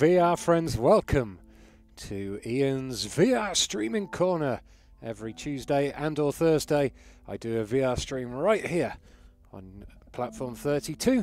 VR friends. Welcome to Ian's VR streaming corner. Every Tuesday and or Thursday, I do a VR stream right here on platform 32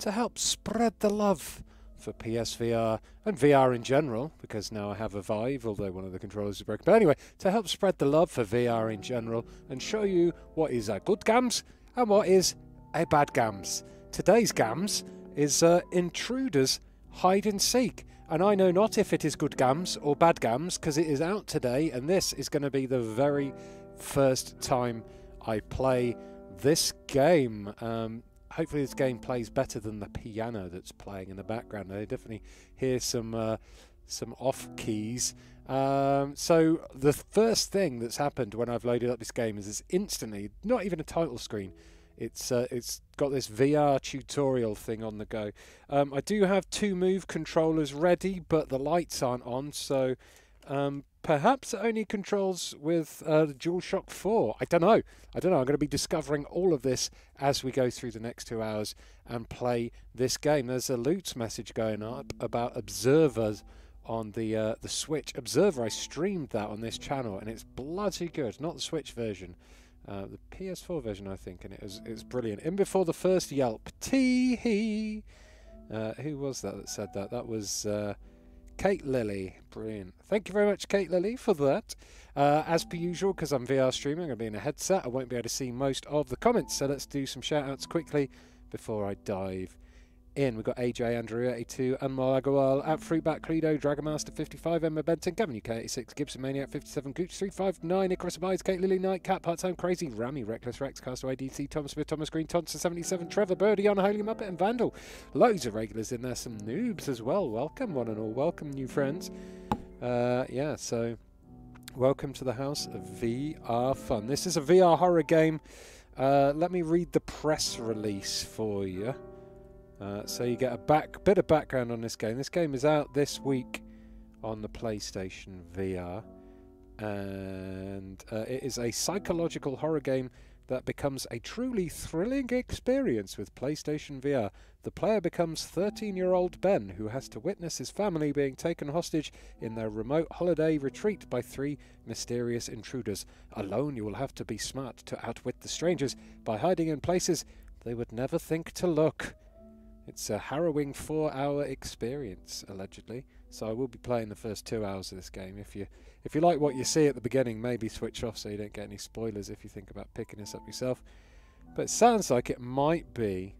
to help spread the love for PSVR and VR in general, because now I have a Vive, although one of the controllers is broken. But anyway, to help spread the love for VR in general and show you what is a good gams and what is a bad gams. Today's gams is uh, Intruders Hide and Seek. And I know not if it is good gams or bad gams because it is out today, and this is going to be the very first time I play this game. Um, hopefully, this game plays better than the piano that's playing in the background. I definitely hear some uh, some off keys. Um, so the first thing that's happened when I've loaded up this game is it's instantly, not even a title screen, it's uh, it's got this VR tutorial thing on the go. Um, I do have two Move controllers ready, but the lights aren't on, so um, perhaps it only controls with uh, the DualShock 4. I don't know. I don't know. I'm going to be discovering all of this as we go through the next two hours and play this game. There's a loot message going up about observers on the uh, the Switch. Observer, I streamed that on this channel, and it's bloody good. Not the Switch version. Uh, the PS4 version, I think, and it was it was brilliant. In before the first Yelp, tee hee. Uh, who was that that said that? That was uh, Kate Lilly. Brilliant. Thank you very much, Kate Lilly, for that. Uh, as per usual, because I'm VR streaming, I'm going to be in a headset. I won't be able to see most of the comments, so let's do some shout outs quickly before I dive in. We've got AJ, Andrew 82, Anmar Agarwal, at Fruitbat, Credo, Dragonmaster 55, Emma Benton, Gavin UK 86, Gibson Maniac 57, Gooch 359, Icarus Abides, Kate Lily Knight, Cat Part Time Crazy, Rami, Reckless Rex, Castaway DT, Thomas Smith, Thomas Green, Tonsa 77, Trevor Birdie, Unholy Muppet, and Vandal. Loads of regulars in there, some noobs as well. Welcome, one and all. Welcome, new friends. Uh, yeah, so welcome to the house of VR Fun. This is a VR horror game. Uh, let me read the press release for you. Uh, so you get a back bit of background on this game. This game is out this week on the PlayStation VR, and uh, it is a psychological horror game that becomes a truly thrilling experience with PlayStation VR. The player becomes 13-year-old Ben, who has to witness his family being taken hostage in their remote holiday retreat by three mysterious intruders. Alone, you will have to be smart to outwit the strangers by hiding in places they would never think to look. It's a harrowing four-hour experience, allegedly. So I will be playing the first two hours of this game. If you if you like what you see at the beginning, maybe switch off so you don't get any spoilers if you think about picking this up yourself. But it sounds like it might be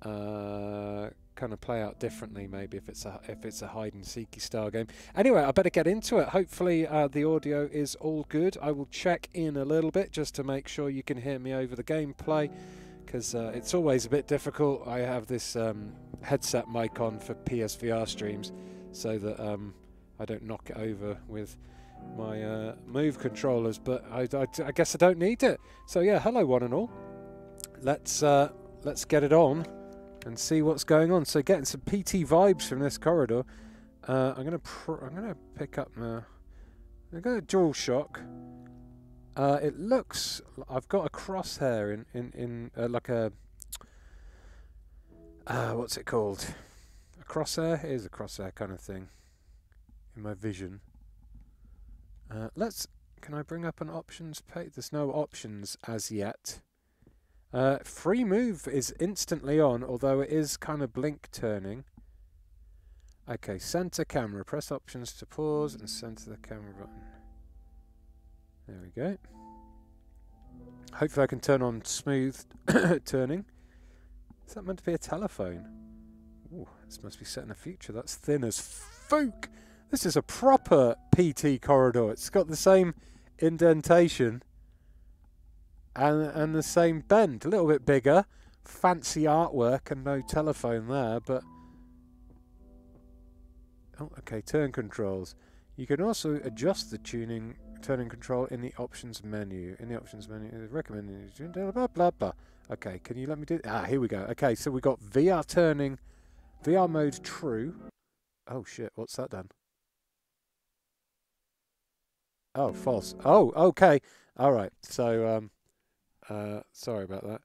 uh, kind of play out differently, maybe if it's a if it's a hide and seeky style game. Anyway, I better get into it. Hopefully uh, the audio is all good. I will check in a little bit just to make sure you can hear me over the gameplay because uh, it's always a bit difficult. I have this um, headset mic on for PSVR streams so that um, I don't knock it over with my uh, Move controllers, but I, I, I, guess I don't need it. So yeah, hello one and all. Let's uh, let's get it on and see what's going on. So getting some PT vibes from this corridor. Uh, I'm gonna I'm gonna pick up my I'm gonna DualShock. Uh, it looks. I've got a crosshair in in in uh, like a. Uh, what's it called? A crosshair. It is a crosshair kind of thing. In my vision. Uh, let's. Can I bring up an options page? There's no options as yet. Uh, free move is instantly on, although it is kind of blink turning. Okay, center camera. Press options to pause and center the camera button. There we go. Hopefully I can turn on smooth turning. Is that meant to be a telephone? Ooh, this must be set in the future. That's thin as folk. This is a proper PT corridor. It's got the same indentation and and the same bend. A little bit bigger. Fancy artwork and no telephone there, but... Oh, okay, turn controls. You can also adjust the tuning turning control in the options menu. In the options menu, recommended blah blah blah. Okay, can you let me do? Ah, here we go. Okay, so we got VR turning, VR mode true. Oh shit, what's that done? Oh, false. Oh, okay. All right. So, um, uh, sorry about that.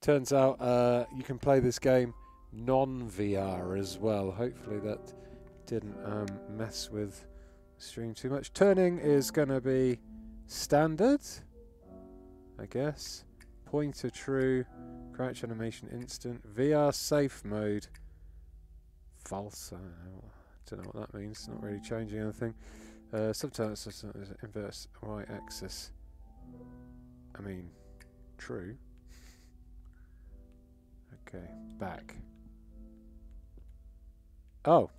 Turns out uh, you can play this game non-VR as well. Hopefully that didn't um, mess with stream too much. Turning is going to be standard, I guess. Pointer true, crouch animation instant, VR safe mode, false. I don't know what that means. Not really changing anything. Uh, subtitles inverse y-axis. I mean, true. Okay, back. Oh.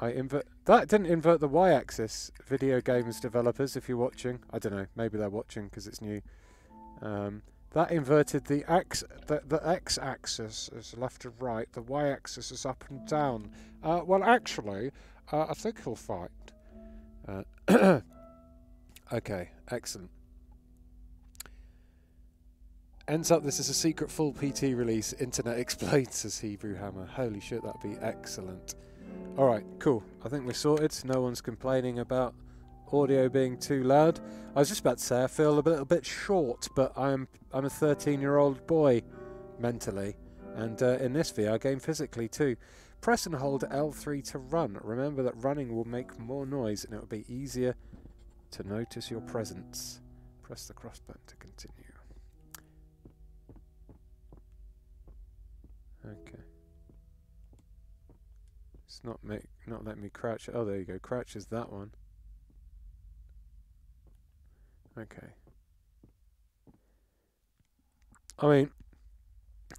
I invert. That didn't invert the y-axis. Video games developers, if you're watching, I don't know. Maybe they're watching because it's new. Um, that inverted the x. The, the x-axis is left to right. The y-axis is up and down. Uh, well, actually, uh, I think he'll find. Uh, okay, excellent. Ends up this is a secret full PT release. Internet explains says Hebrew Hammer. Holy shit, that'd be excellent. Alright, cool. I think we're sorted. No one's complaining about audio being too loud. I was just about to say I feel a little bit short, but I'm I'm a 13 year old boy mentally, and uh, in this VR game physically too. Press and hold L3 to run. Remember that running will make more noise and it will be easier to notice your presence. Press the cross button to continue. Okay. It's not make not letting me crouch. Oh, there you go. Crouch is that one. Okay. I mean,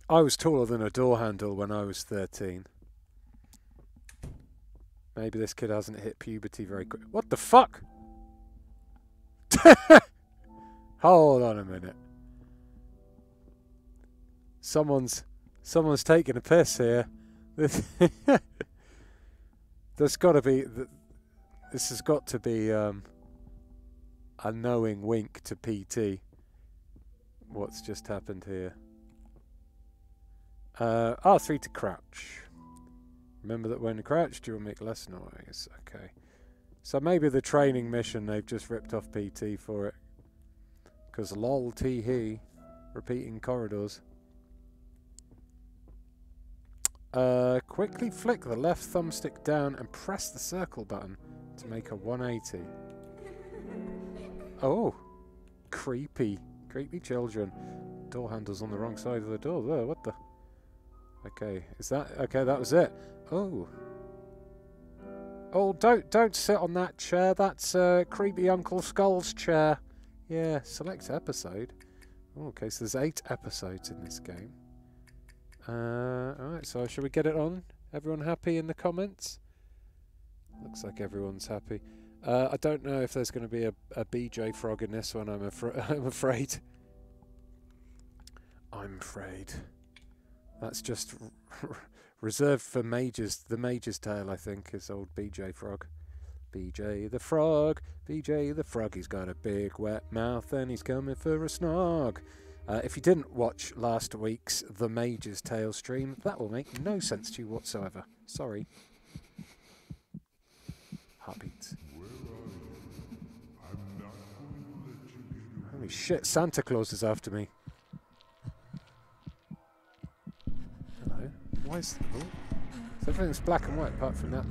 I was taller than a door handle when I was 13. Maybe this kid hasn't hit puberty very quick. What the fuck? Hold on a minute. Someone's Someone's taking a piss here. There's got to be. This has got to be um, a knowing wink to PT. What's just happened here? Uh, R3 to crouch. Remember that when crouched, you'll make less noise. Okay. So maybe the training mission, they've just ripped off PT for it. Because lol tee hee, repeating corridors. Uh, quickly flick the left thumbstick down and press the circle button to make a 180. Oh, creepy. Creepy children. Door handle's on the wrong side of the door. There, what the? Okay, is that... Okay, that was it. Oh. Oh, don't don't sit on that chair. That's uh, creepy Uncle Skull's chair. Yeah, select episode. Oh, okay, so there's eight episodes in this game. Uh, Alright, so should we get it on? Everyone happy in the comments? Looks like everyone's happy. Uh, I don't know if there's going to be a, a BJ frog in this one, I'm, afra I'm afraid. I'm afraid. That's just reserved for mages. The mage's tale, I think, is old BJ frog. BJ the frog, BJ the frog, he's got a big wet mouth and he's coming for a snog. Uh, if you didn't watch last week's The Mage's Tale stream, that will make no sense to you whatsoever. Sorry. Heartbeats. Holy shit, Santa Claus is after me. Hello. Why is... Oh. So everything's black and white apart from that.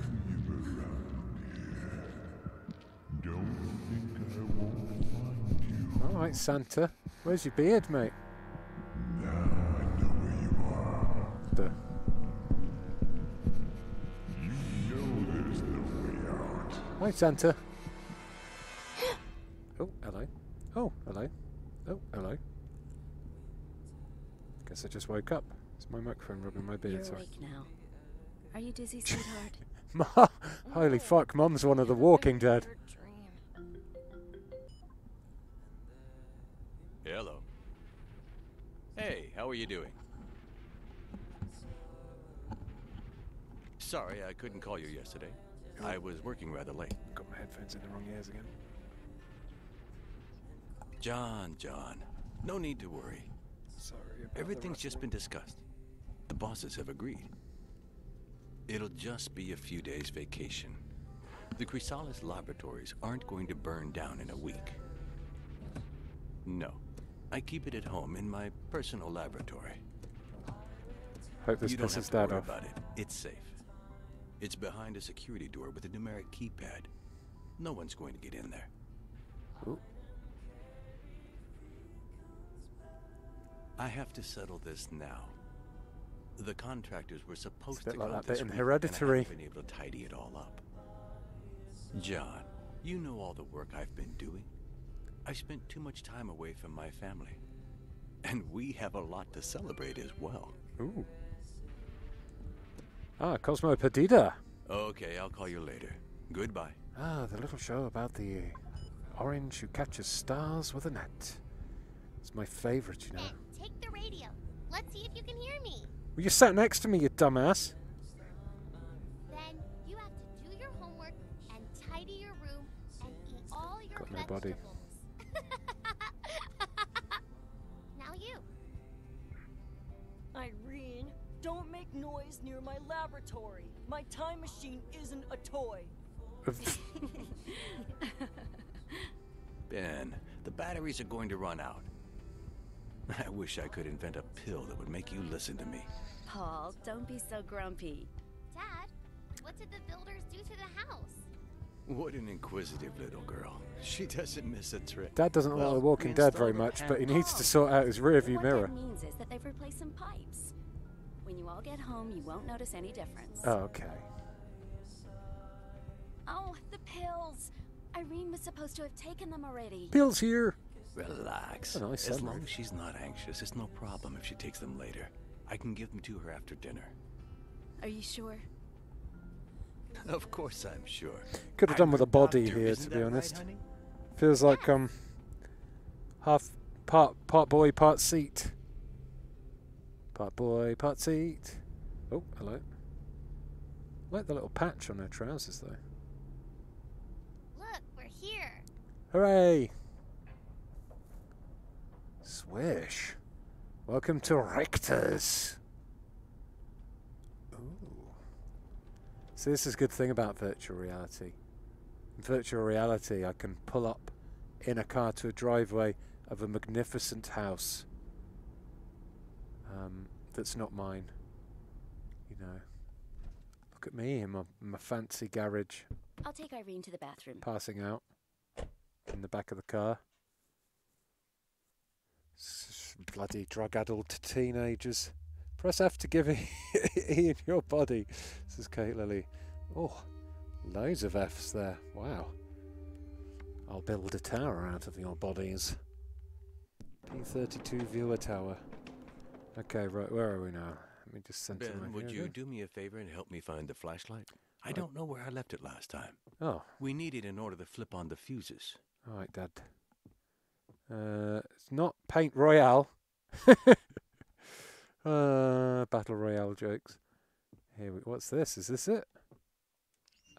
Alright, Santa. Where's your beard, mate? Now I know where you are. The You know there's no way out. Hi, Santa. oh, hello. Oh, hello. Oh, hello. Guess I just woke up. It's my microphone rubbing my beard. You're Sorry. awake now. Are you dizzy, sweetheart? Ma- Holy fuck, Mum's one of the Walking Dead. Hello. Hey, how are you doing? Sorry, I couldn't call you yesterday. I was working rather late. Got my headphones in the wrong ears again. John, John, no need to worry. Sorry. Everything's just been discussed. The bosses have agreed. It'll just be a few days vacation. The Chrysalis laboratories aren't going to burn down in a week. No. I keep it at home in my personal laboratory. Hope this you don't have to Dad worry off. about it. It's safe. It's behind a security door with a numeric keypad. No one's going to get in there. Ooh. I have to settle this now. The contractors were supposed to like come that this in Hereditary. And I haven't been able to tidy it all up. John, you know all the work I've been doing. I spent too much time away from my family. And we have a lot to celebrate as well. Ooh. Ah, Cosmo Perdida. Okay, I'll call you later. Goodbye. Ah, the little show about the orange who catches stars with a net. It's my favourite, you know. Ben, take the radio. Let's see if you can hear me. Well, you sat next to me, you dumbass. Then you have to do your homework and tidy your room and eat all your Got no don't make noise near my laboratory. My time machine isn't a toy. Ben, the batteries are going to run out. I wish I could invent a pill that would make you listen to me. Paul, don't be so grumpy. Dad, what did the builders do to the house? What an inquisitive little girl. She doesn't miss a trick. Dad doesn't Well, like The Walking we Dead very much, but he needs to sort out his rear view what mirror. that means is that they've replaced some pipes. When you all get home, you won't notice any difference. Oh, okay. Oh, the pills. Irene was supposed to have taken them already. Pills here. Relax. A nice as sunlight. long as she's not anxious, it's no problem if she takes them later. I can give them to her after dinner. Are you sure? Of course I'm sure. Could have done with a body doctor, here, isn't to be that right, honest. Feels like um half part part boy, part seat. Part boy, part seat. Oh, hello. like the little patch on her trousers though. Look, we're here. Hooray! Swish. Welcome to Rector's. Ooh. So this is a good thing about virtual reality. In virtual reality, I can pull up in a car to a driveway of a magnificent house um, that's not mine. You know. Look at me in my, my fancy garage I'll take Irene to the bathroom. passing out in the back of the car. Bloody drug-addled teenagers. Press F to give E E in your body, says Kate Lily. Oh, loads of Fs there. Wow. I'll build a tower out of your bodies. P32 viewer tower. Okay, right, where are we now? Let me just my Ben, would you do me a favor and help me find the flashlight? I don't know where I left it last time. Oh, We need it in order to flip on the fuses. All right, Dad. Uh, it's not Paint Royale. uh, Battle Royale jokes. Here, we, what's this? Is this it?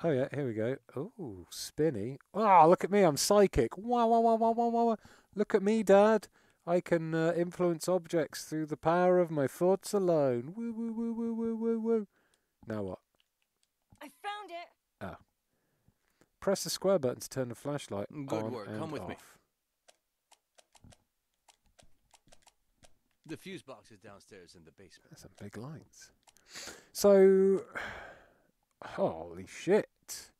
Oh yeah, here we go. Oh, spinny. Oh, look at me! I'm psychic. Wow, wow, wow, wow, wow, wow. Look at me, Dad. I can uh, influence objects through the power of my thoughts alone. Woo, woo, woo, woo, woo, woo, woo. Now what? I found it. Press the square button to turn the flashlight Good on work. and Come with me. off. The fuse box is downstairs in the basement. There's some big lights. So, holy shit!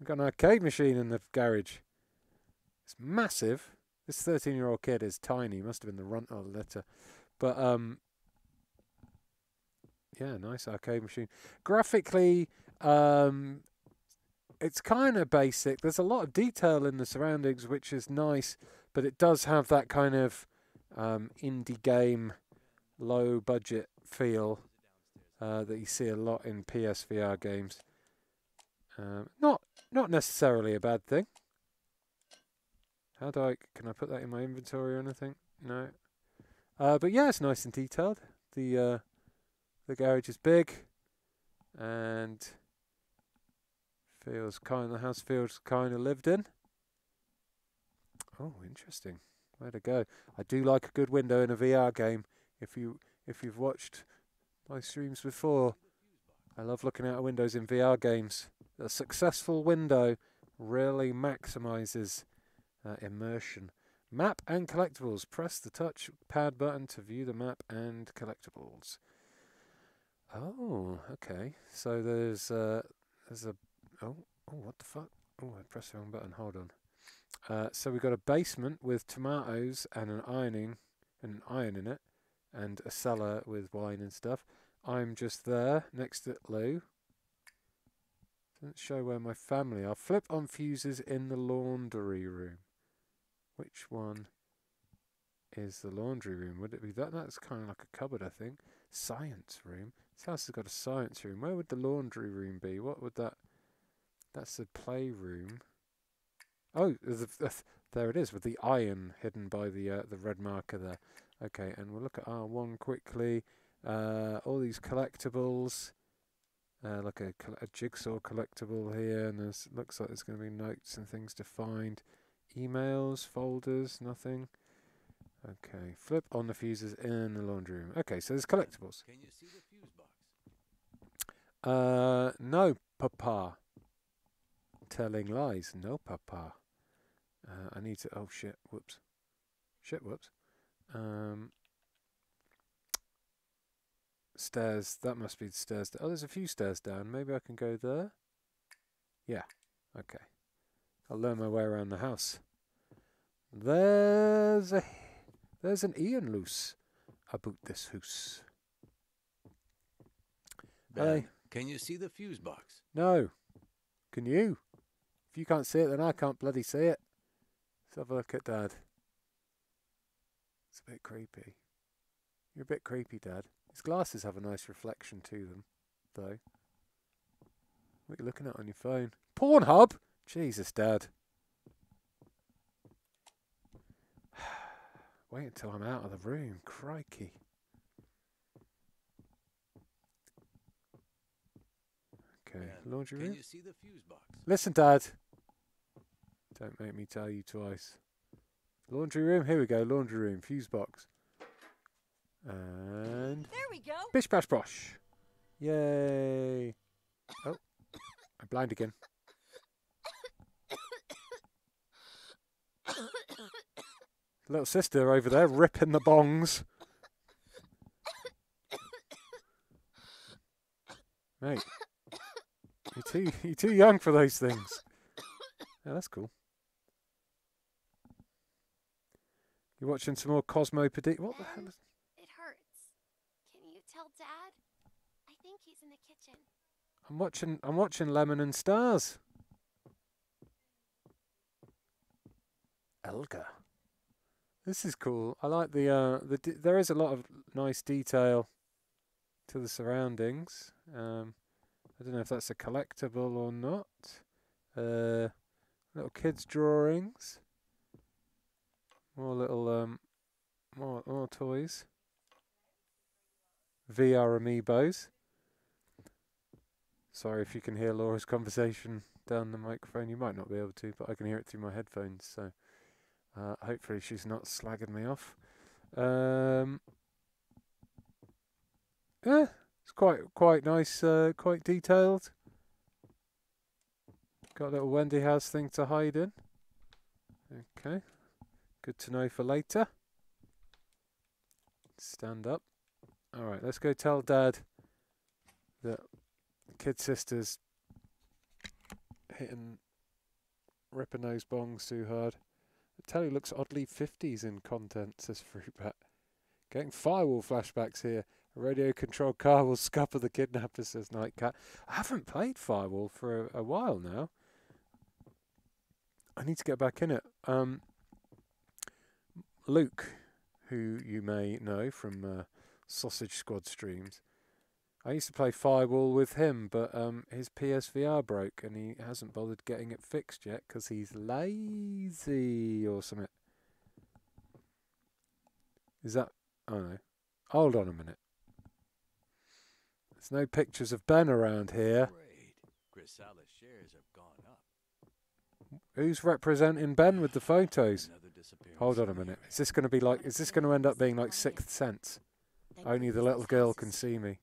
We've got an arcade machine in the garage. It's massive. This 13-year-old kid is tiny. Must have been the runt of the litter. But um, yeah, nice arcade machine. Graphically, um, it's kind of basic. There's a lot of detail in the surroundings, which is nice. But it does have that kind of um, indie game low budget feel uh, that you see a lot in PSVR games. Um, not not necessarily a bad thing. How do I can I put that in my inventory or anything? No. Uh, but yeah, it's nice and detailed. The uh, the garage is big and feels kind. The house feels kind of lived in. Oh, interesting. Where to go? I do like a good window in a VR game. If you if you've watched my streams before, I love looking out of windows in VR games. A successful window really maximizes uh, immersion. Map and collectibles. Press the touch pad button to view the map and collectibles. Oh, okay. So there's uh, there's a oh oh what the fuck? Oh, I pressed the wrong button. Hold on. Uh, so we've got a basement with tomatoes and an ironing and an iron in it, and a cellar with wine and stuff. I'm just there next to Lou. Doesn't show where my family are. Flip on fuses in the laundry room. Which one is the laundry room? Would it be that? That's kind of like a cupboard, I think. Science room. This house has got a science room. Where would the laundry room be? What would that? That's the playroom. Oh, the, the, there it is with the iron hidden by the uh, the red marker there. Okay, and we'll look at R1 quickly. Uh, all these collectibles. Uh, like a, a jigsaw collectible here, and there's looks like there's going to be notes and things to find. Emails, folders, nothing. Okay, flip on the fuses in the laundry room. Okay, so there's collectibles. Can you see the fuse box? Uh, no, papa. Telling lies. No, papa. Uh, I need to. Oh shit! Whoops. Shit! Whoops. Um. Stairs. That must be the stairs. Oh, there's a few stairs down. Maybe I can go there. Yeah. Okay. I'll learn my way around the house. There's a. There's an Ian loose about this house. Ben, Hey. can you see the fuse box? No. Can you? If you can't see it, then I can't bloody see it. Let's have a look at Dad. It's a bit creepy. You're a bit creepy, Dad. His glasses have a nice reflection to them, though. What are you looking at on your phone? Pornhub? Jesus, Dad. Wait until I'm out of the room. Crikey. Okay, Ben, laundry Can you see the fuse box? Listen, Dad. Don't make me tell you twice. Laundry room. Here we go. Laundry room. Fuse box. And There we go. bish bash bosh. Yay! Oh, I'm blind again. Little sister over there ripping the bongs. Mate, you're too you're too young for those things. Yeah, that's cool. You're watching some more Cosmo Pedi- What the hell is It hurts. Can you tell Dad? I think he's in the kitchen. I'm watching I'm watching Lemon and Stars. Elga. This is cool. I like the uh the there is a lot of nice detail to the surroundings. Um I don't know if that's a collectible or not. Uh little kids drawings. More little um more more toys. VR amiibos. Sorry if you can hear Laura's conversation down the microphone. You might not be able to, but I can hear it through my headphones. So uh, hopefully she's not slagging me off. Um, yeah, it's quite quite nice, uh, quite detailed. Got a little Wendy house thing to hide in. Okay, good to know for later. Stand up. All right, let's go tell Dad that kid sister's hitting ripping those bongs too hard. Telly looks oddly 50s in content, says Fruitbat. Getting firewall flashbacks here. A radio controlled car will scupper the kidnapper, says Nightcat. I haven't played Firewall for a, a while now. I need to get back in it. Um, Luke, who you may know from uh, Sausage Squad streams, I used to play Firewall with him, but um, his PSVR broke and he hasn't bothered getting it fixed yet because he's lazy or something. Is that? Oh no. Hold on a minute. There's no pictures of Ben around here. Great. Shares have gone up. Who's representing Ben with the photos? Hold on a minute. Is this going to be like? Is this going to end up being like Sixth Sense? Only the little girl can see me.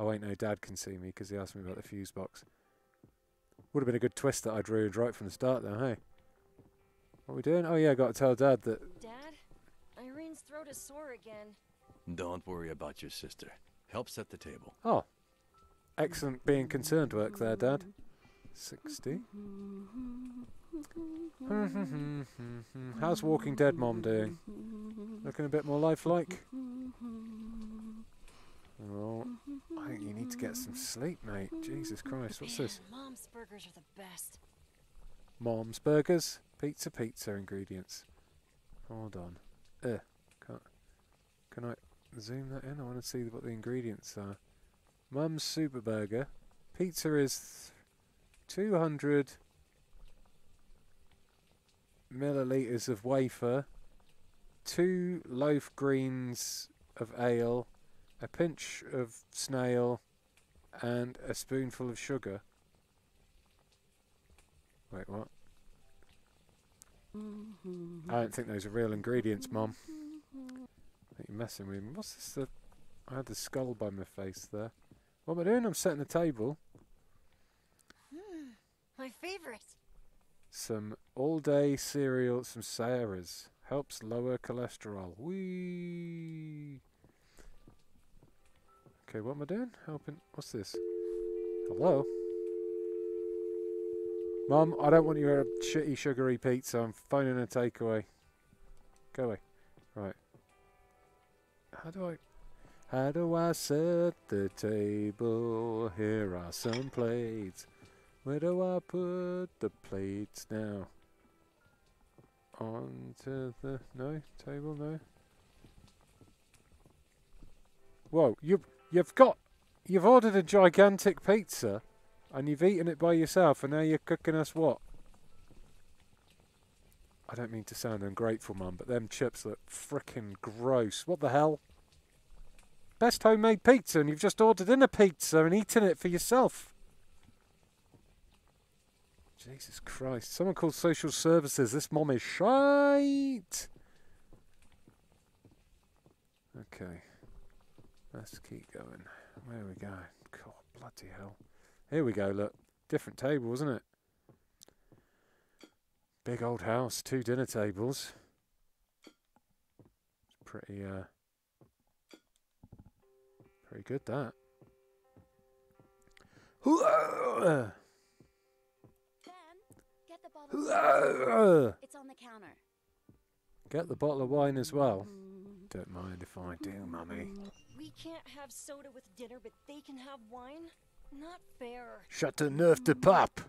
Oh wait, no, Dad can see me because he asked me about the fuse box. Would have been a good twist that I drew right from the start, though. Hey, what are we doing? Oh yeah, I got to tell Dad that. Dad, Irene's throat is sore again. Don't worry about your sister. Help set the table. Oh, excellent being concerned work there, Dad. 60. How's Walking Dead Mom doing? Looking a bit more lifelike? Oh, I think you need to get some sleep, mate. Jesus Christ, what's this? Mom's burgers are the best. Mom's Burgers, pizza, pizza ingredients. Hold on. Uh, can, can I zoom that in? I want to see what the ingredients are. Mum's Super Burger. Pizza is 200 milliliters of wafer, two loaf greens of ale, a pinch of snail, and a spoonful of sugar. Wait, what? I don't think those are real ingredients, Mom. I think you're messing with me. What's this? The I had the skull by my face there. What am I doing? I'm setting the table. Hmm, my favorite. Some all-day cereal, some Sarah's. Helps lower cholesterol. Whee! Okay, what am I doing? Helping. What's this? Hello? Mum, I don't want your shitty sugary pizza. I'm phoning a takeaway. Go away. Right. How do I... How do I set the table? Here are some plates. Where do I put the plates now? Onto the... No? Table? No? Whoa, you, you've got... You've ordered a gigantic pizza and you've eaten it by yourself and now you're cooking us what? I don't mean to sound ungrateful, Mum, but them chips look frickin' gross. What the hell? Best homemade pizza and you've just ordered in a pizza and eaten it for yourself. Jesus Christ. Someone called social services. This mom is shite. Okay. Let's keep going. Where we go? God, bloody hell. Here we go, look. Different table, isn't it? Big old house, two dinner tables. It's pretty, uh, pretty good, that. Ben, get the bottle. It's on the counter. Get the bottle of wine as well. Don't mind if I do, Mummy. We can't have soda with dinner, but they can have wine? Not fair. Shut the nerve to pop.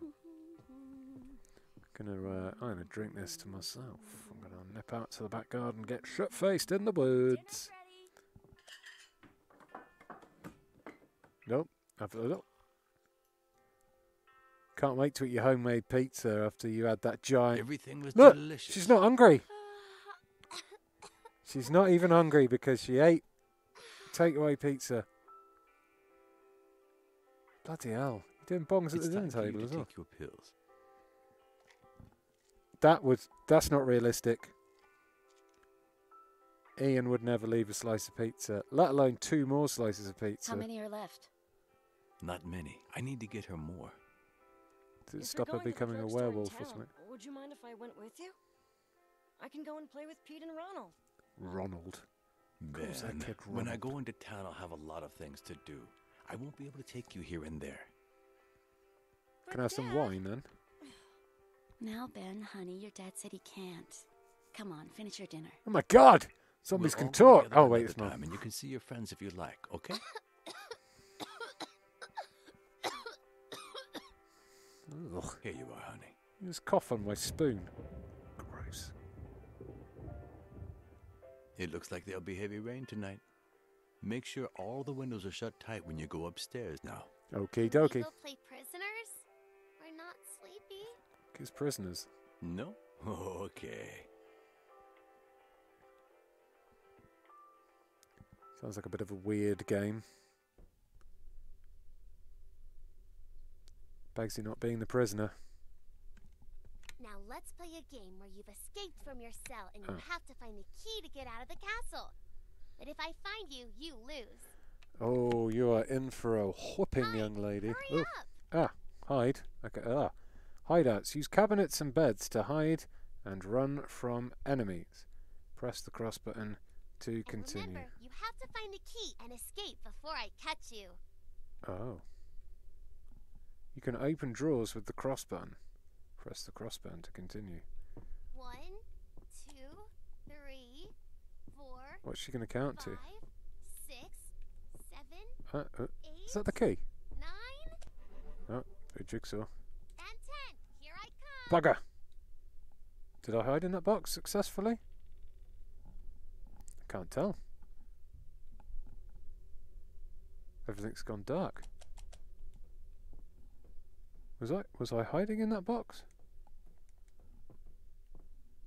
Gonna, uh, I'm gonna drink this to myself. I'm gonna nip out to the back garden and get shut faced in the woods. Nope. I've, uh, nope. Can't wait to eat your homemade pizza after you had that giant. Everything was Look, delicious. she's not hungry. She's not even hungry because she ate takeaway pizza. Bloody hell. You're doing bongs at the dinner time for you table to as well. take your pills. That was that's not realistic. Ian would never leave a slice of pizza, let alone two more slices of pizza. How many are left? Not many. I need to get her more. to If stop her going to the becoming a drugstore in werewolf or town, something. Would you mind if I went with you? I can go and play with Pete and Ronald. Ronald. Course that Ben, when I go into town, I'll have a lot of things to do. I won't be able to take you here and there. But Can I have some Dad, wine then? Now, Ben, honey, your dad said he can't. Come on, finish your dinner. Oh my god! Zombies We'll can talk! Oh wait, it's not. time, and you can see your friends if you like. Okay? Ugh. here you are, honey. You just cough on my spoon. It looks like there'll be heavy rain tonight. Make sure all the windows are shut tight when you go upstairs now. Okie Can we dokie. go play prisoners? We're not sleepy. Kiss prisoners. No? Okay. Sounds like a bit of a weird game. Bagsy not being the prisoner. Let's play a game where you've escaped from your cell and you have to find the key to get out of the castle. But if I find you, you lose. Oh, you are in for a whooping, Hide. young lady. Hurry up! Ah, hide. Okay. Ah, hideouts. Use cabinets and beds to hide and run from enemies. Press the cross button to And continue. remember, you have to find the key and escape before I catch you. Oh. You can open drawers with the cross button. Press the cross button to continue. One, two, three, four, What's she going to count to? five, six, seven, Uh, uh, eight, is that the key? nine, Oh, A jigsaw. and ten. Here I come. Bugger! Did I hide in that box successfully? I can't tell. Everything's gone dark. Was I was I hiding in that box?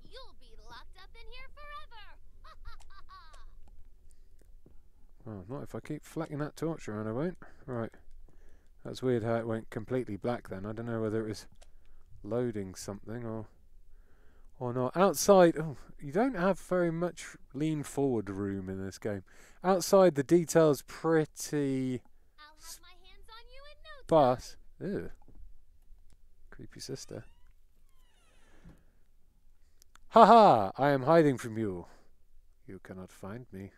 You'll be locked up in here forever. Oh, not if I keep flicking that torch around, I won't. Right. That's weird how it went completely black then. I don't know whether it was loading something or or not. Outside, oh, you don't have very much lean forward room in this game. Outside, the details pretty I'll have my hands on you in no sparse. Ew. Creepy sister. Ha ha! I am hiding from you. You cannot find me.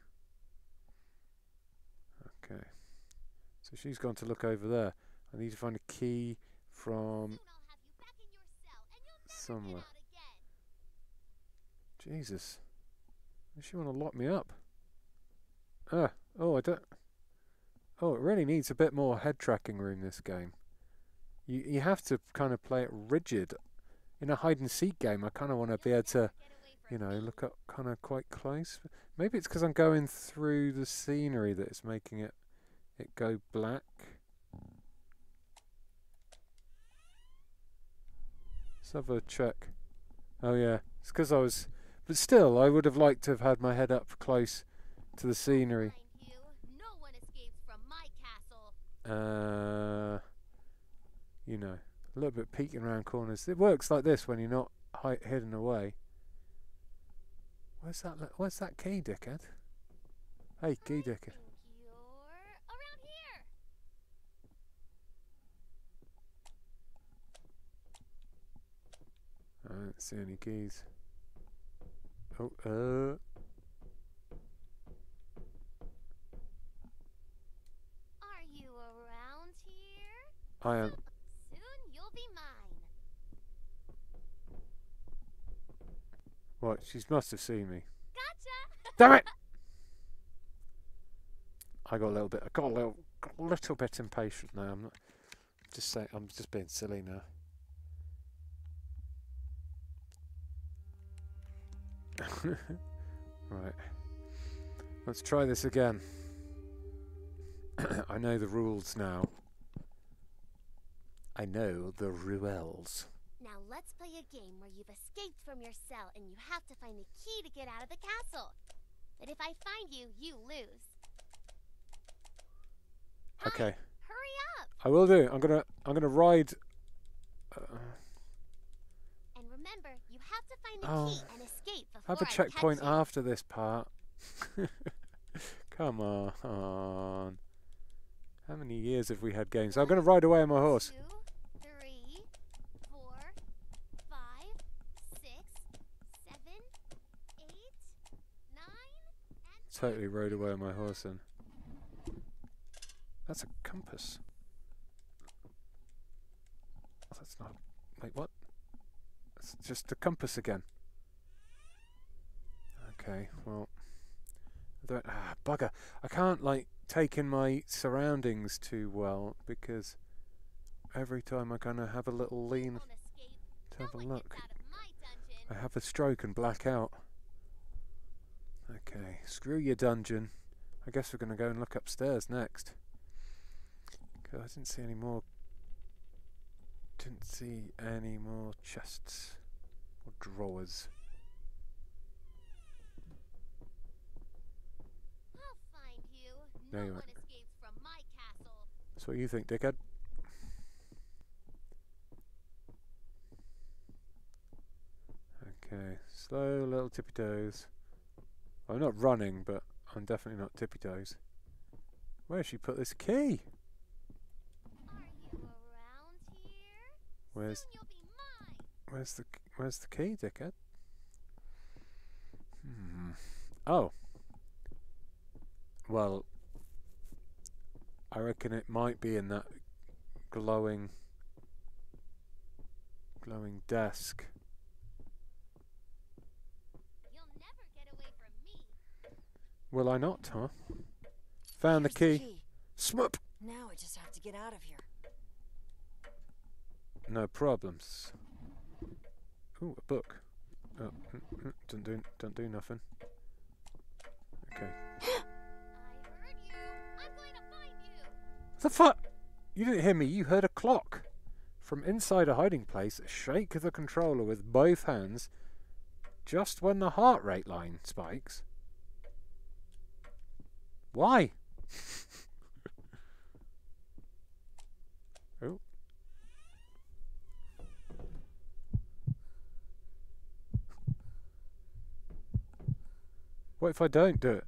Okay. So she's gone to look over there. I need to find a key from Soon I'll have you back in your cell, and you'll never somewhere. get out again. Jesus. Does she want to lock me up? Ah, oh, I don't. Oh, it really needs a bit more head tracking room. This game. You you have to kind of play it rigid. In a hide and seek game, I kind of want to be able to, you know, look up kind of quite close. Maybe it's because I'm going through the scenery that it's making it it go black. Let's have a check. Oh yeah, it's because I was. But still, I would have liked to have had my head up close to the scenery. You. No one escapes from my castle. Uh, you know, a little bit peeking around corners. It works like this when you're not hi- hidden away. Where's that? Where's that key, dickhead? Hey, key dickhead. think you're around here. I don't see any keys. Oh, uh, Are you around here? I am. Soon you'll be mine. What? She must have seen me. Gotcha. Damn it! I got a little bit. I got a little, got a little bit impatient now. I'm not just saying. I'm just being silly now. right. Let's try this again. I know the rules now. I know the rules. Now let's play a game where you've escaped from your cell and you have to find the key to get out of the castle. But if I find you, you lose. Hi, Okay, Hurry up! I will do. I'm gonna. I'm gonna ride. Uh, And remember, Oh. key and escape before Have a checkpoint after this part. Come on. How many years have we had games? I'm going to ride away on my horse. Two, three, four, five, six, seven, eight, nine, and Totally rode away on my horse then. That's a compass. That's not. Wait, what? It's just the compass again. Okay, well. I ah, bugger. I can't, like, take in my surroundings too well because every time I kind of have a little lean to have a look, gets out of my dungeon. I have a stroke and black out. Okay, screw your dungeon. I guess we're going to go and look upstairs next. Because I didn't see any more. Didn't see any more chests or drawers. I'll find you. No, No you one escapes from my castle. That's what you think, dickhead. Okay, slow little tippy toes. I'm not running, but I'm definitely not tippy toes. Where's she put this key? Are you around here? Where's Soon you'll be mine. Where's the Where's the key, dickhead? Hmm. Oh. Well, I reckon it might be in that glowing Glowing desk. You'll never get away from me. Will I not, huh? Found the Here's key. Smup! Now I just have to get out of here. No problems. Ooh, a book. Oh, mm, mm, don't do, don't do nothing. Okay. The fuck? You didn't hear me. You heard a clock. From inside a hiding place, shake the controller with both hands just when the heart rate line spikes. Why? oh. What if I don't do it?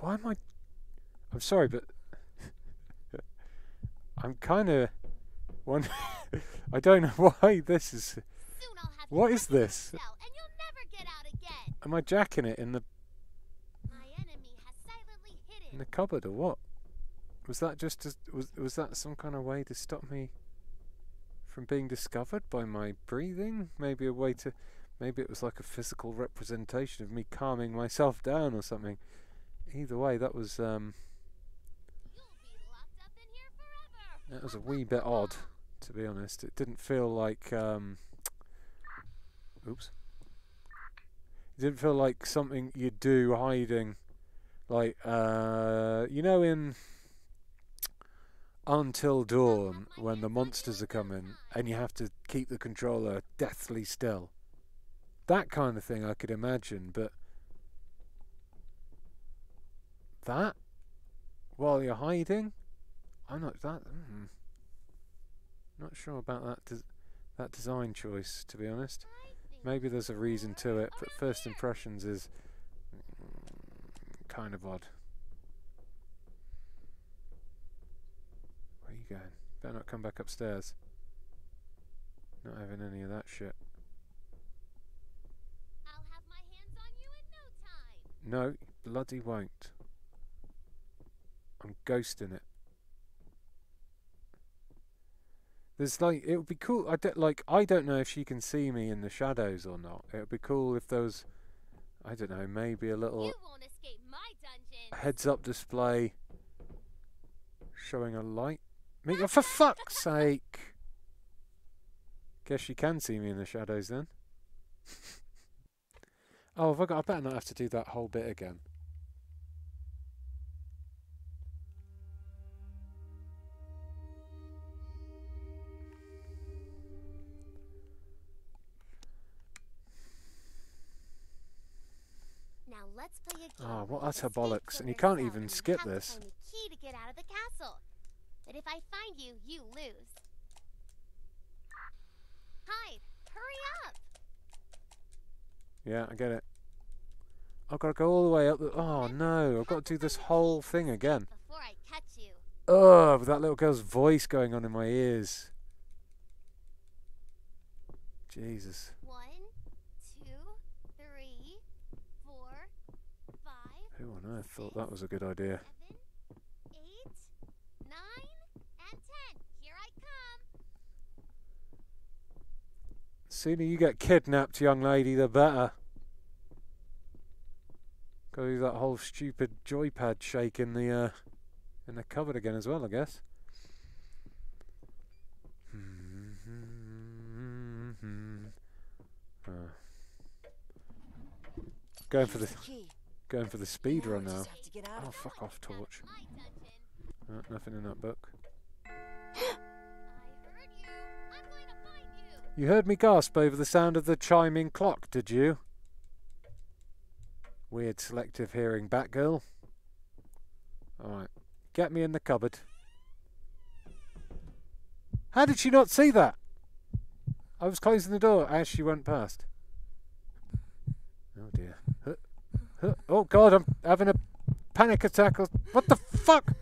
Why am I? I'm sorry, but I'm kind of one. I don't know why this is. Soon I'll have What is back in your this? cell, and you'll never get out again. Am I jacking it in the My enemy has silently in the cupboard or what? Was that just to, was was that some kind of way to stop me from being discovered by my breathing? Maybe a way to, maybe it was like a physical representation of me calming myself down or something. Either way, that was um, that was a wee bit odd, to be honest. It didn't feel like um, oops. It didn't feel like something you'd do hiding, like uh, you know in Until Dawn when the monsters are coming and you have to keep the controller deathly still. That kind of thing I could imagine, but that while you're hiding, I'm not that. Mm, not sure about that. Des- that design choice, to be honest. Maybe there's a reason to it, but first impressions is mm, kind of odd. Where are you going? Better not come back upstairs. Not having any of that shit. I'll have my hands on you in no time. No, bloody won't. I'm ghosting it. There's like it would be cool. I don't like. I don't know if she can see me in the shadows or not. It would be cool if there was, I don't know, maybe a little You won't escape my dungeon. heads-up display showing a light. Me, oh, for fuck's sake! Guess she can see me in the shadows then. oh, have I got? I better not have to do that whole bit again. Now let's play a game. Ah, what utter bollocks, and you can't even you skip this. But if I find you, you lose. Hide! Hurry up! Yeah, I get it. I've got to go all the way up. The, oh no, I've got to do this whole thing again. Before I catch you. Ugh, with that little girl's voice going on in my ears. Jesus. One, two, three, four, five, Who on earth thought that was a good idea? seven, eight, nine, and ten. Here I come. Sooner you get kidnapped, young lady, the better. Got to do that whole stupid joypad shake in the uh, in the cupboard again as well, I guess. Uh, going for the going for the speed Now run now. just have to get out Oh fuck off, torch. Uh, nothing in that book. You. Heard me gasp over the sound of the chiming clock, did you? Weird selective hearing, Batgirl. Alright. Get me in the cupboard. How did she not see that? I was closing the door as she went past. Oh dear. Huh, huh, Oh god, I'm having a panic attack. What the fuck?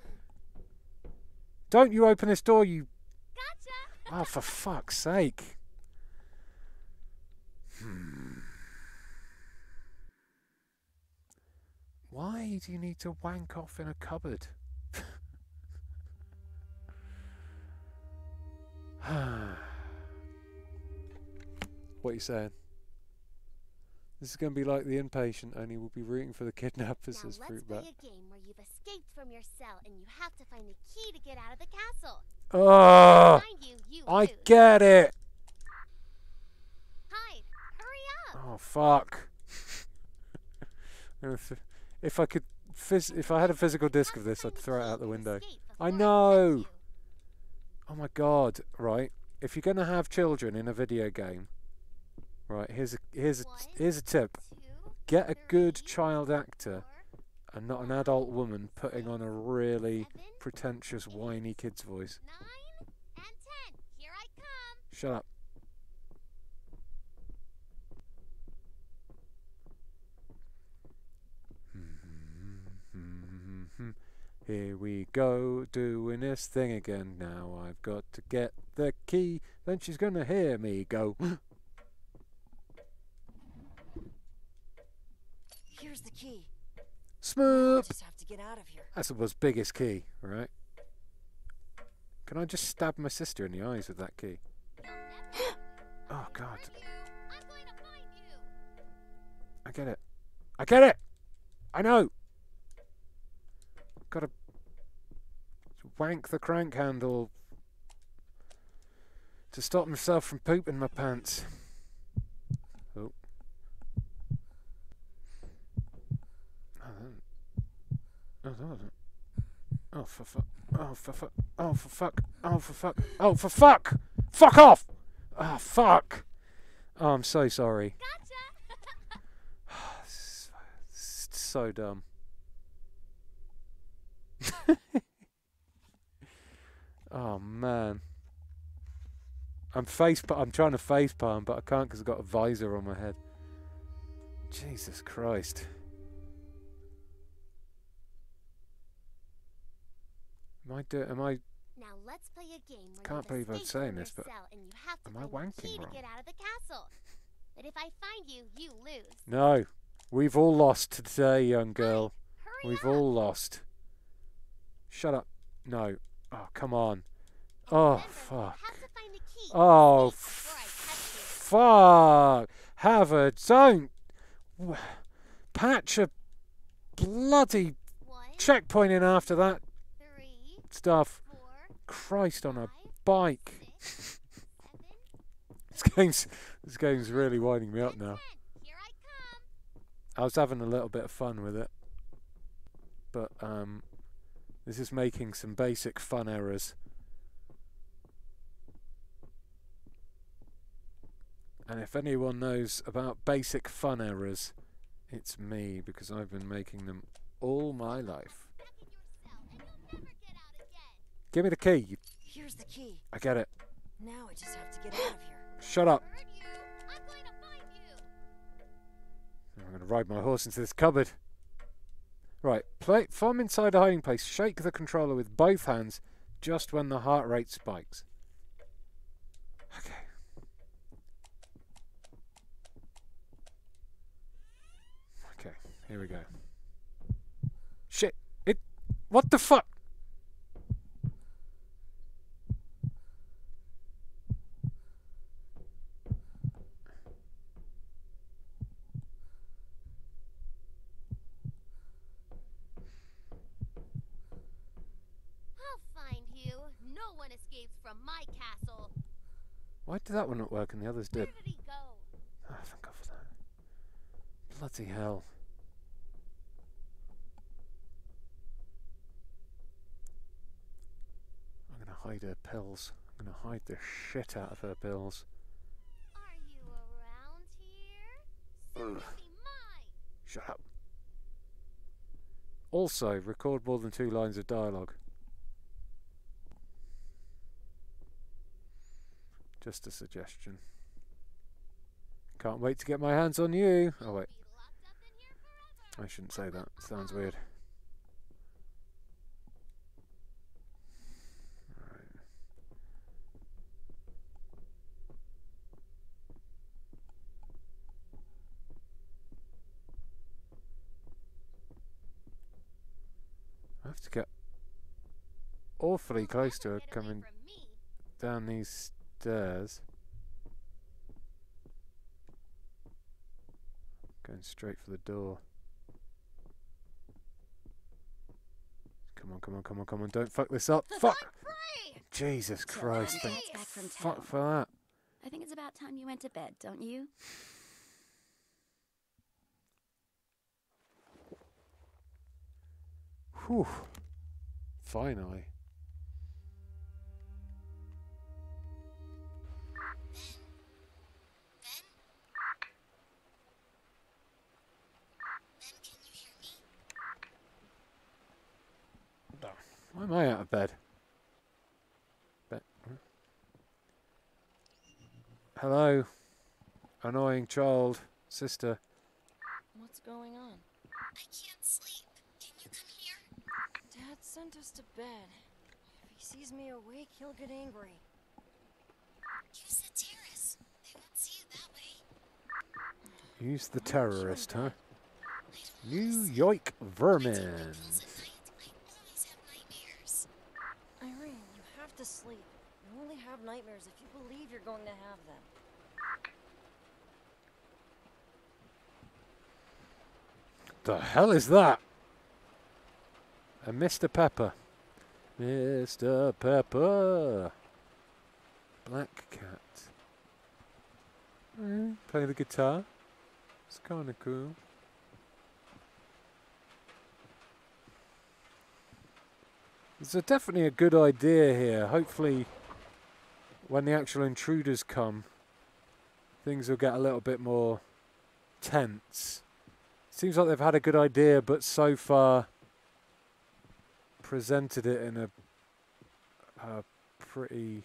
Don't you open this door, you. Gotcha. Oh, for fuck's sake. Why do you need to wank off in a cupboard? what are you saying? This is going to be like the inpatient, only we'll be rooting for the kidnappers now as fruit bat. Let's play a game where you've escaped from your cell and you have to find the key to get out of the castle. Oh, you, you I lose. get it. Hide! Hurry up! Oh fuck! if I could, phys- if I had a physical disc of this, I'd throw it out the window. I know. Oh my god! Right, if you're gonna have children in a video game, right here's a here's a here's a tip: get a good child actor and not an adult woman putting on a really pretentious, whiny kid's voice. Nine and ten. Here I come. Shut up. Here we go, doing this thing again. Now I've got to get the key. Then she's gonna hear me go. Here's the key. I Smoop! just have to get out of here. That's the world's biggest key, right? Can I just stab my sister in the eyes with that key? Oh god, I'm going to find you. I get it. I get it! I know! Gotta wank the crank handle to stop myself from pooping my pants. Oh. Oh, oh, oh for fuck. Oh for fuck. Oh for fuck. Oh for fuck. Oh for fuck! Fuck off! Oh fuck! Oh, I'm so sorry. Gotcha. S- s- so dumb. oh man. I'm face. I'm trying to face palm, but I can't because I've got a visor on my head. Jesus Christ. Am I do? Am I? Now let's play a game where Can't believe I'm saying this, but and you have to am I wanking to wrong? get out of the castle. But if I find you, you lose. No. We've all lost today, young girl. We've up. all lost. Shut up. No. Oh, come on. Oh, fuck. You have to find the key to Oh, escape before I catch you. fuck. Have a don't patch a bloody One, checkpoint in after that three, stuff. four, Christ on a bike. six, This game's this game's really winding me up now. I come. I was having a little bit of fun with it, but um, this is making some basic fun errors. And if anyone knows about basic fun errors, it's me because I've been making them all my life. Back in your cell, and you'll never get out again. Give me the key. you- Here's the key. I get it. Now I just have to get out of here. Shut up. Heard you. I'm going to find you. I'm going to ride my horse into this cupboard. Right, play from inside a hiding place. Shake the controller with both hands just when the heart rate spikes. Okay. Okay, here we go. Shit! It. What the fuck? I'll find you. No one escapes from my castle. Why did that one not work and the others Where did? did he go? Oh, thank God for that. Bloody hell. I'm gonna hide her pills. I'm gonna hide the shit out of her pills. Are you around here? Soon Ugh. mine. Shut up. Also, record more than two lines of dialogue. Just a suggestion. Can't wait to get my hands on you. Oh wait, Be locked up in here forever. I shouldn't say that. Sounds weird. Awfully close to her coming down these stairs. Going straight for the door. Come on, come on, come on, come on. Don't fuck this up. Fuck! Jesus Christ. Dad's Thank back from fuck for that. I think it's about time you went to bed, don't you? Whew. Finally. Why am I out of bed? Be- Hello, annoying child, sister. What's going on? I can't sleep. Can you come here? Dad sent us to bed. If he sees me awake, he'll get angry. Use the terrace. They won't see you that way. Use the I'm not sure of terrorist, huh? that. I don't yoik sleep. I take my vermin. pills at night. I always have nightmares. Irene, you have to sleep. You only have nightmares if you believe you're going to have them. The hell is that? A Mr. Pepper. Mr. Pepper. Black cat. Mm, play the guitar. It's kind of cool. It's a definitely a good idea here. Hopefully, when the actual intruders come, things will get a little bit more tense. Seems like they've had a good idea, but so far presented it in a, a pretty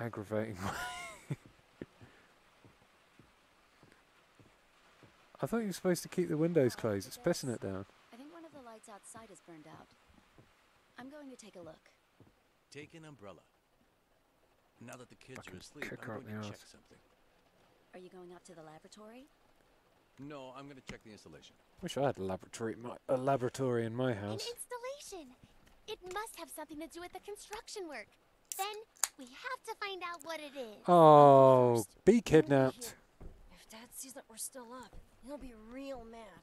aggravating way. I thought you were supposed to keep the windows closed. It's pissing it down. I think one of the lights outside is burned out. I'm going to take a look. Take an umbrella. Now that the kids Fucking are asleep, kick I'm her going to arse. check something. Are you going up to the laboratory? No, I'm going to check the installation. Wish I had a laboratory, in my, a laboratory in my An house. installation. It must have something to do with the construction work. Then we have to find out what it is. Oh, First, be kidnapped. If Dad sees that we're still up, he'll be real mad.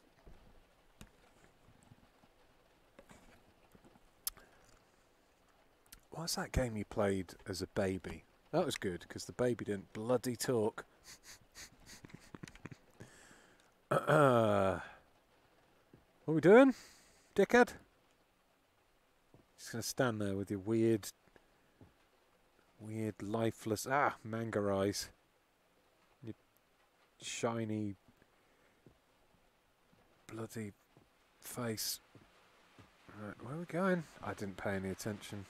What's that game you played as a baby? That was good because the baby didn't bloody talk. what are we doing, dickhead? Just gonna stand there with your weird, weird, lifeless ah manga eyes, your shiny, bloody face. Right, where are we going? I didn't pay any attention.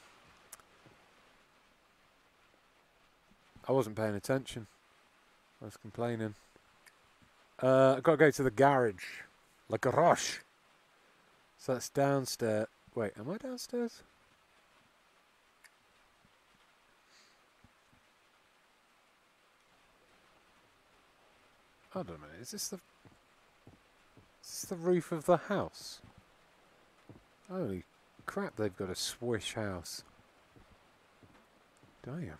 I wasn't paying attention. I was complaining. Uh, I've got to go to the garage. La garage. So that's downstairs. Wait, am I downstairs? Hold on a minute. Is this the... Is this the roof of the house? Holy crap, they've got a swish house. Damn.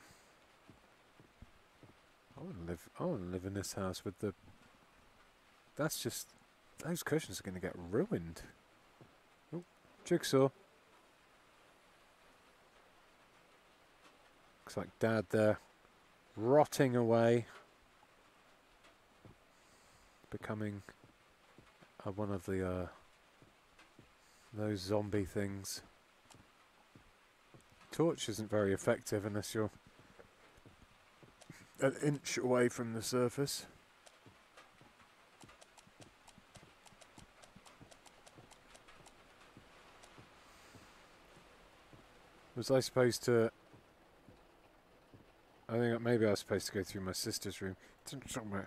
I want to live. I want to live in this house with the. That's just. Those cushions are going to get ruined. Oh, jigsaw. Looks like Dad there, rotting away, becoming uh, one of the uh, those zombie things. Torch isn't very effective unless you're an inch away from the surface. Was I supposed to? I think maybe I was supposed to go through my sister's room. Didn't, don't ma-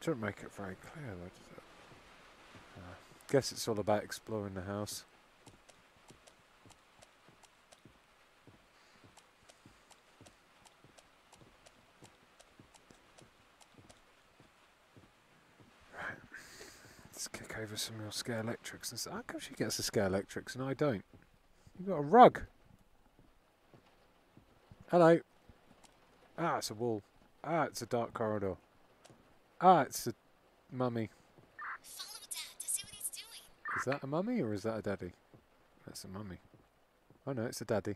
don't make it very clear. though, does it? Uh, guess it's all about exploring the house. Kick over some of your scare electrics. And s- How come she gets the scare electrics and I don't? You've got a rug. Hello. Ah, it's a wall. Ah, it's a dark corridor. Ah, it's a mummy. Is that a mummy or is that a daddy? That's a mummy. Oh no, it's a daddy.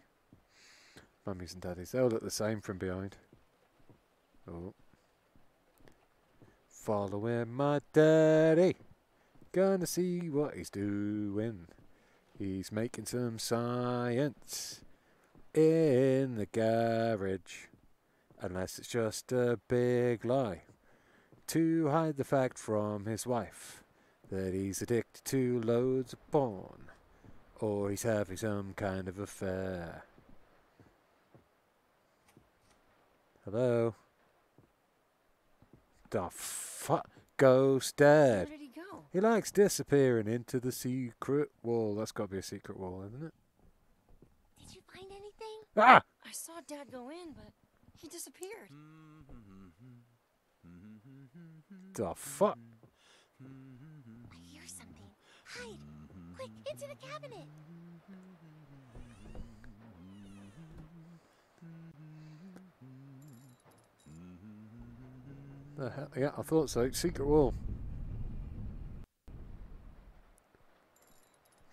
Mummies and daddies, they all look the same from behind. Oh. Following my daddy. Gonna see what he's doing. He's making some science in the garage. Unless it's just a big lie. To hide the fact from his wife that he's addicted to loads of porn. Or he's having some kind of affair. Hello? The fuck? Ghost dead. He likes disappearing into the secret wall. That's got to be a secret wall, isn't it? Did you find anything? Ah! I saw Dad go in, but he disappeared. The fuck? I hear something. Hide! Quick, into the cabinet! The hell? Yeah, I thought so. Secret wall.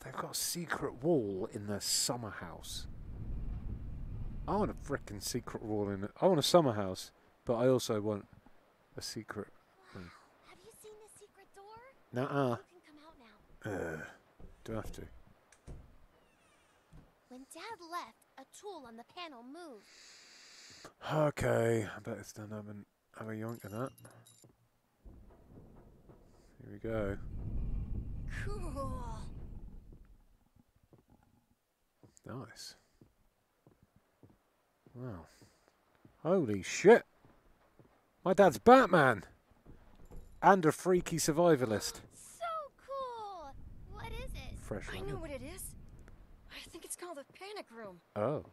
They've got a secret wall in their summer house. I want a frickin' secret wall in it. I want a summer house, but I also want a secret. Have you seen the secret door? Nuh-uh. You can come out now. Ugh. Do I have to? When Dad left, a tool on the panel moved. Okay, I better stand up and have a yoink of that. Here we go. Cool. Nice. Wow. Holy shit! My dad's Batman! And a freaky survivalist. So cool! What is it? Fresh I know what it is. I think it's called a panic room. Oh.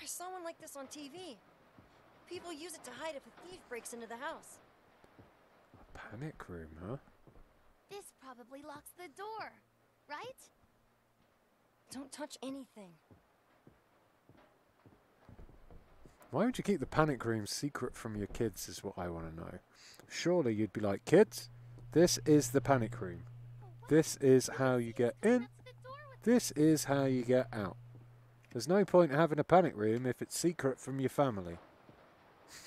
I saw one like this on TV. People use it to hide if a thief breaks into the house. A Panic room, huh? This probably locks the door, right? Don't touch anything. Why would you keep the panic room secret from your kids, is what I want to know. Surely you'd be like, kids, this is the panic room. This is how you get in. Up to the door with This is how you get out. There's no point having a panic room if it's secret from your family.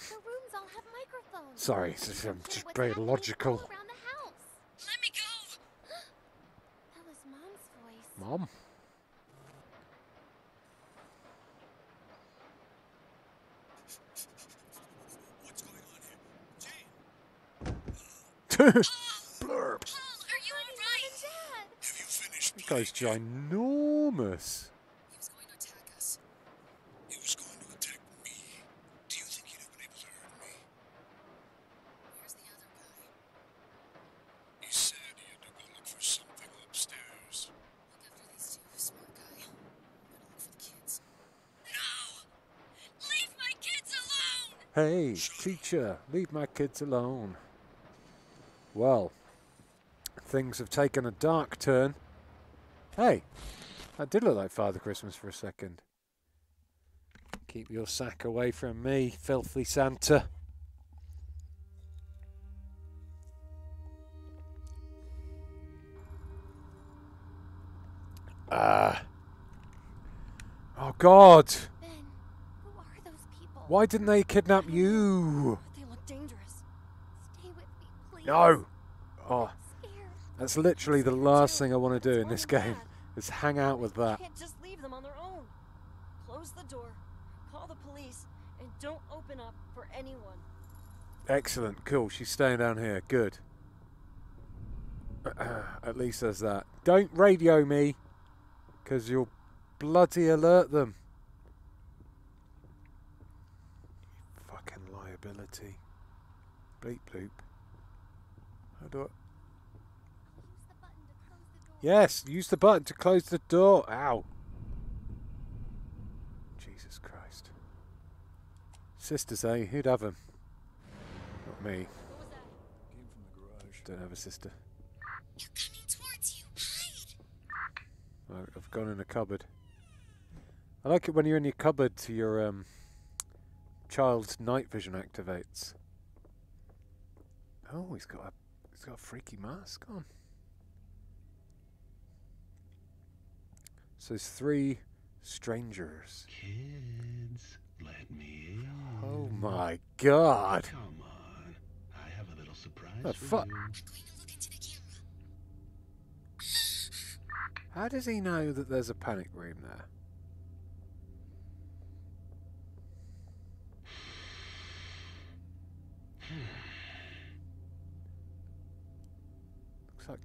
the rooms all have microphones. Sorry, it's um, just, I'm can hear just what's very happening logical. all around the house. Let me go! That was Mom's voice. Mom? What's going on here? Jane, Blurb. Paul, are you alright? Dad! have you finished That guy's playing? ginormous. He was going to attack us. He was going to attack me. Do you think he'd have been able to hurt me? Where's the other guy? He said he had to go look for something upstairs. Look after these two. Smart guy. I'm gonna look for the kids. No! Leave my kids alone! Hey, teacher, leave my kids alone. Well, things have taken a dark turn. Hey, that did look like Father Christmas for a second. Keep your sack away from me, filthy Santa. Ah. oh, God. Ben, who are those people? Why didn't they kidnap you? They look dangerous. Stay with me, please. No. Oh, that's literally the last thing I want to do in this game. Is hang out with that. can't just leave them on their own. Close the door, call the police, and don't open up for anyone. Excellent. Cool. She's staying down here. Good. At least there's that. Don't radio me, because you'll bloody alert them. Fucking liability. Bleep bloop. How do I? The button to close the door. Yes, use the button to close the door. Ow. Jesus Christ. Sisters, eh? Who'd have them? Not me. What? Came from the garage. Don't have a sister. They're coming towards you. Hide! I- I've gone in a cupboard. I like it when you're in your cupboard to your um, child's night vision activates. Oh, he's got a He's got a freaky mask on. So there's three strangers. Kids, let me in. Oh my god! Come on. I have a little surprise The for fuck? you. I'm going to look into the. How does he know that there's a panic room there?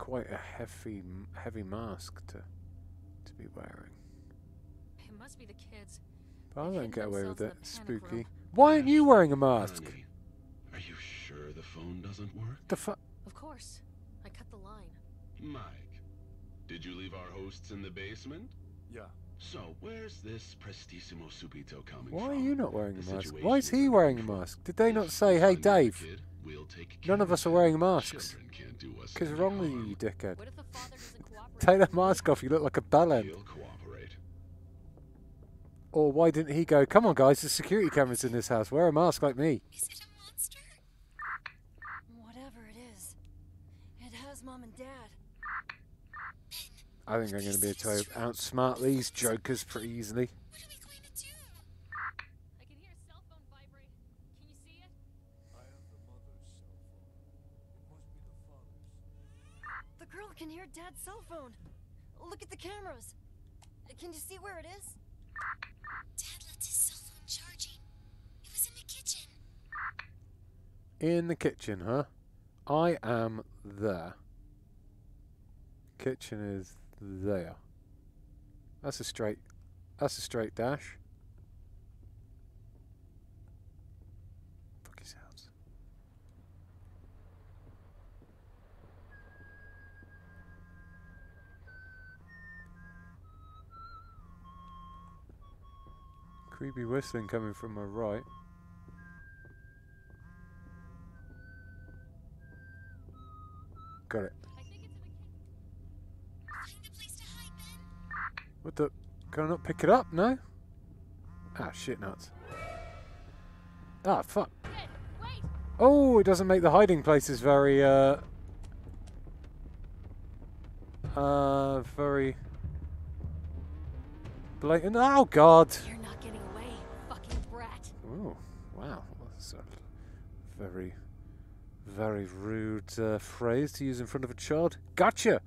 Quite a heavy, heavy mask to to be wearing. It must be the kids. But I They've won't get away with it. themselves in the panic Spooky. room. Why aren't you wearing a mask? Honey, are you sure the phone doesn't work? The fuck? Of course. I cut the line. Mike, did you leave our hosts in the basement? Yeah. So, where's this Prestissimo Subito coming Why are you not wearing a mask? Why is he wearing a mask? Did they not say, "Hey, find the Dave"? Kid, we'll take None of us are wearing masks. Children can't do us What's any wrong with you, you dickhead? What if the father doesn't cooperate? Take that mask off. You look like a bellend. Or why didn't he go? Come on, guys. There's security cameras in this house. Wear a mask like me. Is it a monster? Whatever it is, it has mom and dad. I think I'm going to be able to outsmart these jokers pretty easily. Dad's cell phone. Look at the cameras. Can you see where it is? Dad left his cell phone charging. It was in the kitchen. In the kitchen, huh? I am there. Kitchen is there. That's a straight. That's a straight dash. Creepy whistling coming from my right. Got it. I think it's in the kitchen. Find a place to hide, Ben. What the? Can I not pick it up? No? Ah, shit nuts. Ah, fuck. Oh, it doesn't make the hiding places very, uh... Uh, very... Blatant. Oh, God! Very, very rude uh, phrase to use in front of a child. Gotcha!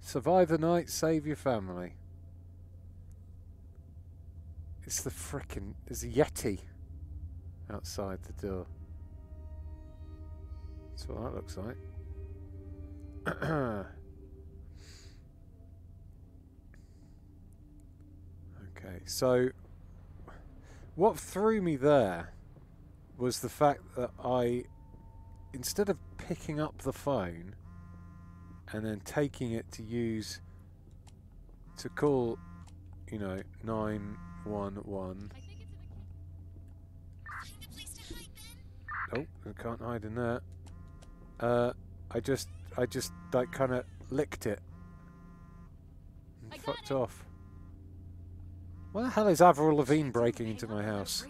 Survive the night, save your family. It's the frickin' There's a Yeti outside the door. That's what that looks like. okay, so what threw me there was the fact that I, instead of picking up the phone and then taking it to use to call, you know, 911. I think it's in the kitchen. Find a place to hide, Ben. Oh, I can't hide in there. Uh, I just, I just like kind of licked it. And fucked it. off. Why the hell is Avril Lavigne breaking into my house?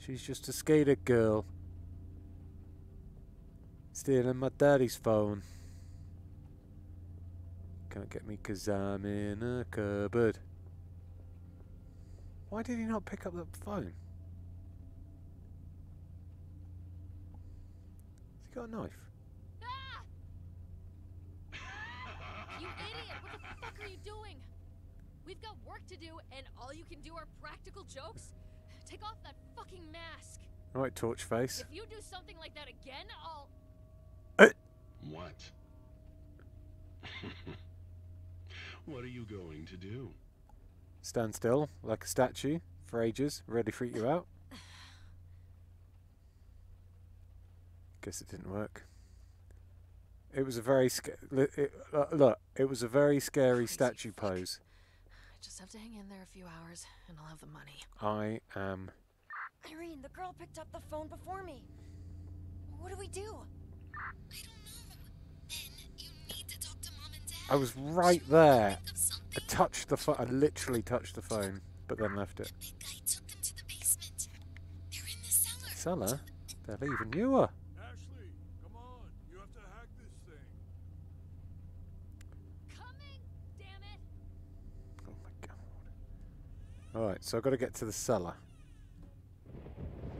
She's just a skater girl. Stealing my daddy's phone. Can't get me me 'cause I'm in a cupboard. Why did he not pick up the phone? Has he got a knife? Ah! You idiot! What the fuck are you doing? We've got work to do, and all you can do are practical jokes? Take off that fucking mask. Right, torch face. If you do something like that again, I'll. What? what are you going to do? Stand still, like a statue, for ages, ready to freak you out. Guess it didn't work. It was a very sca- li- it, uh, look. It was a very scary Crazy statue fuck. pose. I just have to hang in there a few hours, and I'll have the money. I am. Irene, the girl picked up the phone before me. What do we do? I don't know. Ben, you need to talk to Mom and Dad. I was right there. I touched the phone. I literally touched the phone, but then left it. The Big guy took them to the basement. They're in the cellar. Cellar. They're even newer. Ashley, come on. You have to hack this thing. Alright, so I've got to get to the cellar.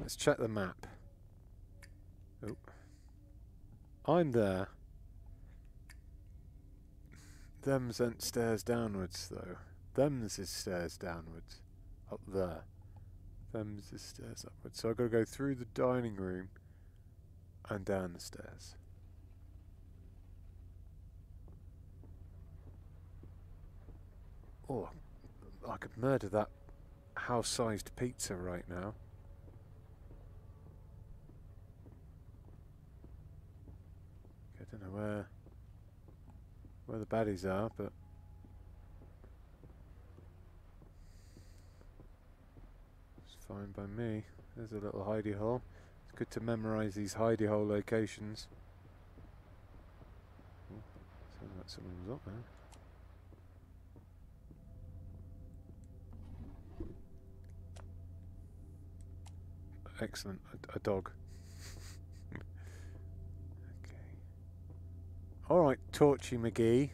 Let's check the map. Oh. I'm there. Them's ain't stairs downwards, though. Them's is stairs downwards. Up there. Them's is stairs upwards. So I've got to go through the dining room and down the stairs. Oh, I could murder that house-sized pizza right now. I don't know where where the baddies are, but it's fine by me. There's a little hidey hole. It's good to memorize these hidey hole locations. Sounds like someone was up there. Excellent. A, a dog. okay. All right, Torchy McGee.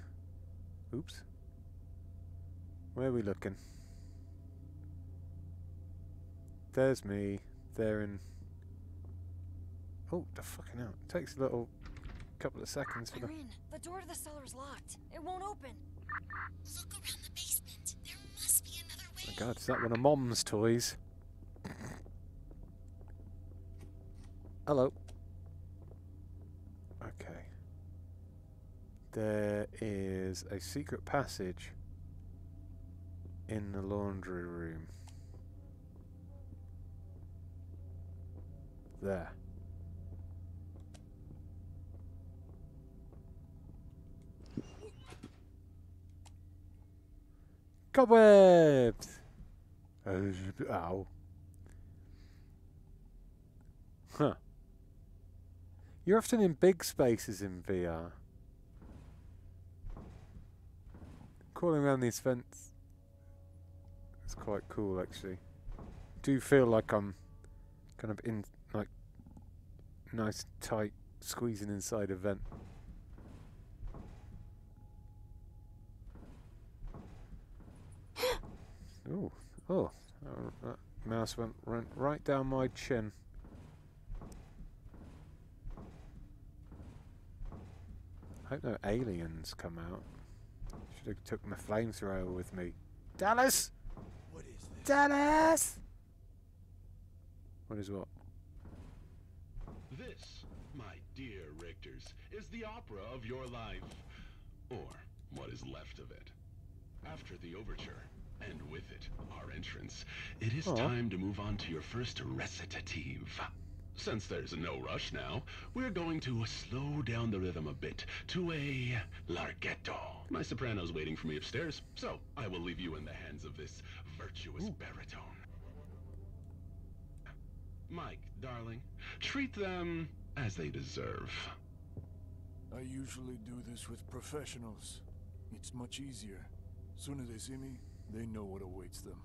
Oops. Where are we looking? There's me. There in. Oh, the fucking hell! It takes a little couple of seconds for the. Irene, the door to the cellar's locked. It won't open. Look around the basement. There must be another way. Oh my God, is that one of Mom's toys? Hello. Okay. There is a secret passage in the laundry room. There. Cobwebs! Uh, Ow. Huh. You're often in big spaces in VR. Crawling around these vents is quite cool, actually. Do feel like I'm kind of in, like, nice, tight, squeezing inside a vent. Ooh, oh, that mouse went, went right down my chin. I hope no aliens come out. Should have took my flamethrower with me. Dallas! What is this? Dallas! What is what? This, my dear Richters, is the opera of your life. Or what is left of it. After the overture, and with it, our entrance, it is Aw. time to move on to your first recitative. Since there's no rush now, we're going to slow down the rhythm a bit to a larghetto. My soprano's waiting for me upstairs, so I will leave you in the hands of this virtuous baritone. Mike, darling, treat them as they deserve. I usually do this with professionals. It's much easier. Soon as they see me, they know what awaits them.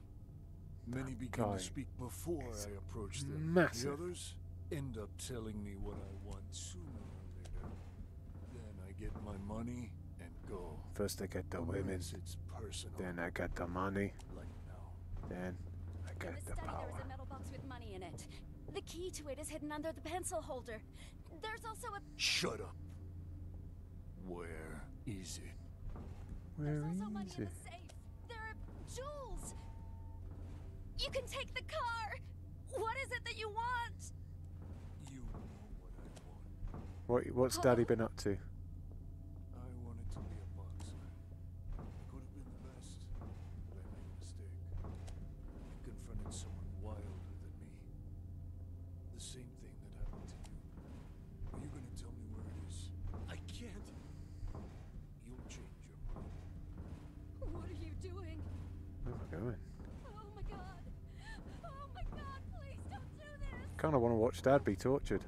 Many begin to speak before I approach them. massive. The others end up telling me what I want sooner or later. Then I get my money and go. First I get the women, it's personal. then I get the money, like now. then I In get the the study, there was power. a metal box with money in it. The key to it is hidden under the pencil holder. There's also a Shut up. Where is it? Where there's also money is in it? the safe. There are jewels. You can take the car. What is it that you want? You know what I want. What, what's Daddy been up to? I wanted to be a boxer. Could have been the best, but I made a mistake. I confronted someone wilder than me. The same thing that happened to you. Are you gonna tell me where it is? I can't. You'll change your mind. What are you doing? Where am I going? Oh my god. Oh my god, please don't do this. Kind of want to watch Dad be tortured.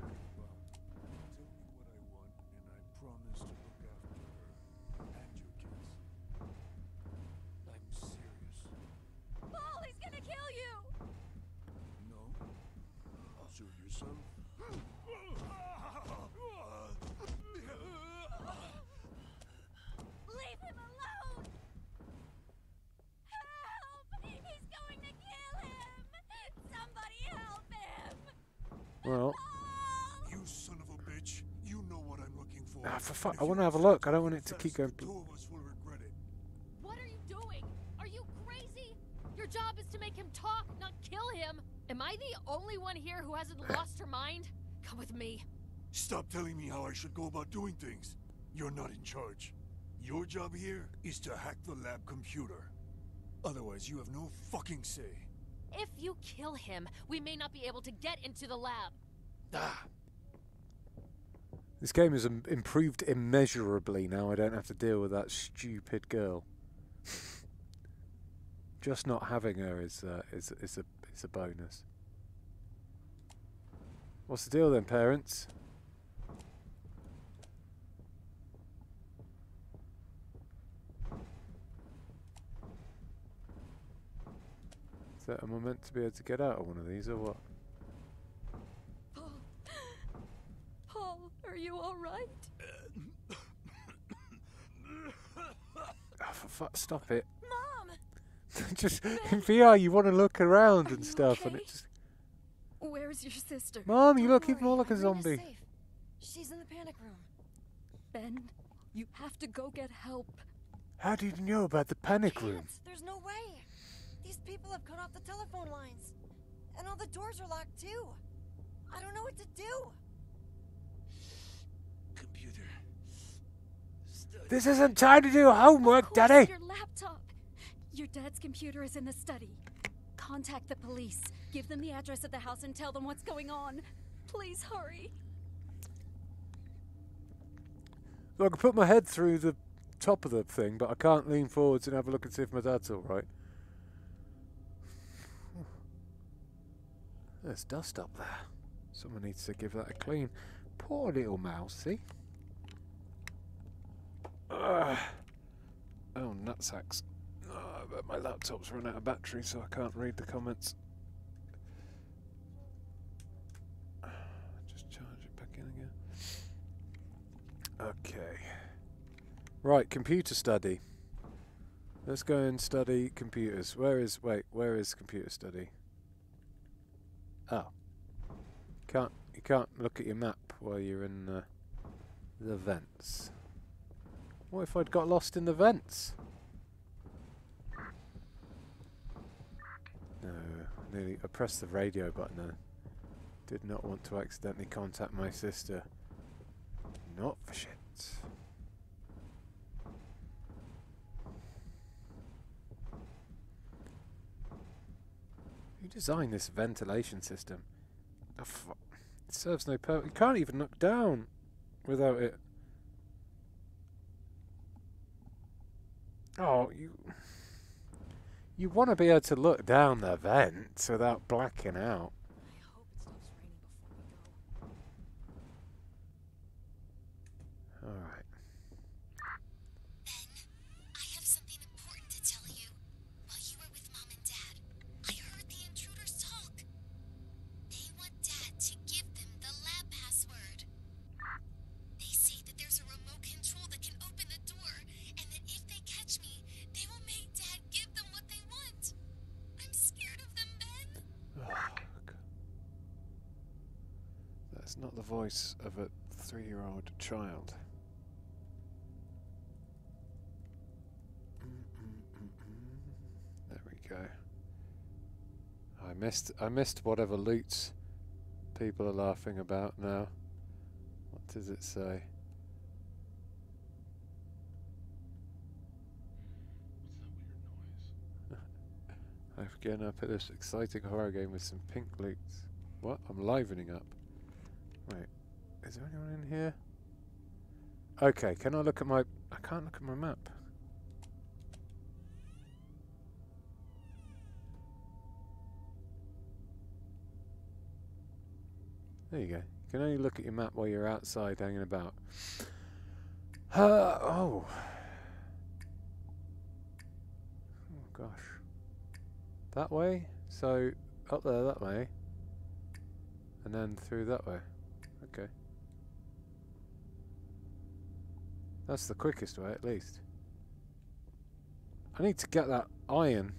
Well, You son of a bitch. You know what I'm looking for. ah, for fuck, I want to have a look. I don't want it to keep going. The two of us will regret it. What are you doing? Are you crazy? Your job is to make him talk, not kill him. Am I the only one here who hasn't lost her mind? Come with me. Stop telling me how I should go about doing things. You're not in charge. Your job here is to hack the lab computer. Otherwise, you have no fucking say. If you kill him, we may not be able to get into the lab. Ah. This game has im- improved immeasurably now. I don't have to deal with that stupid girl. Just not having her is uh, is is a is a bonus. What's the deal then, parents? That am I meant to be able to get out of one of these or what? Paul. Paul, are you alright? Oh, ah, for fuck, stop it. Mom! just in VR, you want to look around Are and stuff, and okay? it just. Where's your sister? Mom, you Don't look even more like a zombie. She's in the panic room. Ben, you have to go get help. How do you know about the panic room? There's no way. These people have cut off the telephone lines. And all the doors are locked too. I don't know what to do. Computer. Study. This isn't time to do homework, Where's Daddy. Your laptop. Your dad's computer is in the study. Contact the police. Give them the address of the house and tell them what's going on. Please hurry. So I can put my head through the top of the thing, but I can't lean forwards and have a look and see if my dad's all right. There's dust up there. Someone needs to give that a clean. Poor little mousey. Ugh. Oh, nutsacks. Oh, but my laptop's run out of battery, so I can't read the comments. Just charge it back in again. Okay. Right, computer study. Let's go and study computers. Where is wait, where is computer study? Oh. Can't you can't look at your map while you're in uh, the vents. What if I'd got lost in the vents? No, nearly I pressed the radio button and did not want to accidentally contact my sister. Not for shit. Who designed this ventilation system? Oh, it serves no purpose. You can't even look down without it. Oh, you. You want to be able to look down the vents without blacking out. A three year old child. There we go. I missed I missed whatever loots people are laughing about now. What does it say? I've given up at this exciting horror game with some pink loots. What? I'm livening up. Wait, is there anyone in here? Okay, can I look at my... I can't look at my map. There you go. You can only look at your map while you're outside hanging about. Uh, oh. Oh gosh. That way? So, up there that way. and then through that way. Okay. That's the quickest way, at least. I need to get that iron,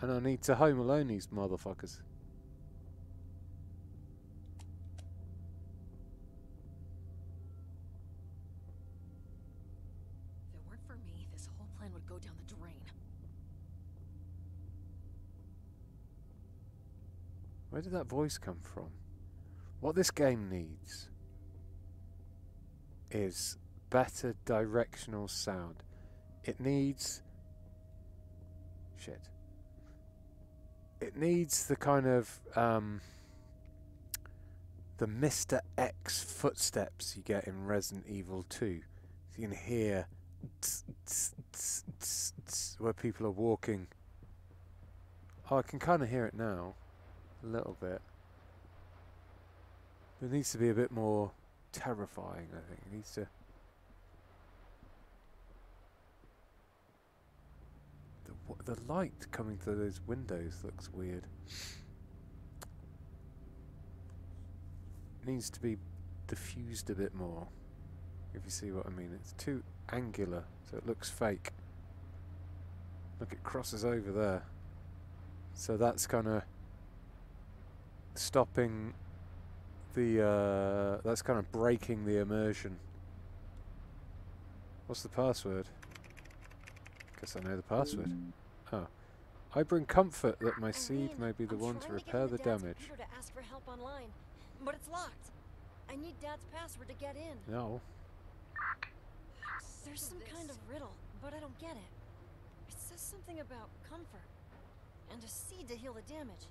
and I need to home alone these motherfuckers. If it weren't for me, this whole plan would go down the drain. Where did that voice come from? What this game needs is better directional sound. It needs. Shit. It needs the kind of. Um, the Mr. X footsteps you get in Resident Evil 2. So you can hear tss, tss, tss, where people are walking. Oh, I can kind of hear it now. A little bit. It needs to be a bit more terrifying, I think. It needs to. The, the light coming through those windows looks weird. Needs to be diffused a bit more, if you see what I mean. It's too angular, so it looks fake. Look, it crosses over there. So that's kind of stopping the uh, that's kind of breaking the immersion. What's the password? Guess I know the password. Oh. I bring comfort that my seed Eileen, may be the I'm one to trying get repair the into Dad's damage. computer to ask for help online, but it's locked. I need Dad's password to get in. No. There's some kind of riddle, but I don't get it. It says something about comfort and a seed to heal the damage.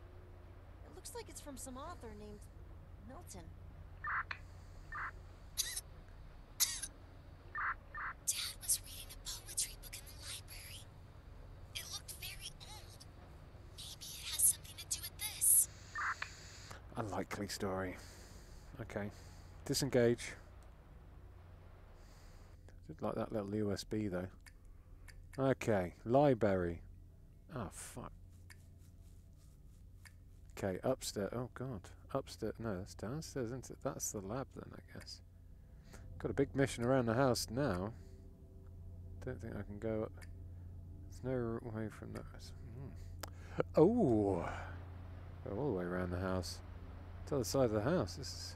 It looks like it's from some author named Milton. Dad was reading a poetry book in the library. It looked very old. Maybe it has something to do with this. Unlikely story. Okay. Disengage. Did like that little USB though. Okay. Library. Oh fuck. Okay, upstairs. Oh god. Upstairs. No, that's downstairs, isn't it? That's the lab then, I guess. Got a big mission around the house now. Don't think I can go up. There's no way from that. Hmm. Oh! Go all the way around the house. To the side of the house. This is.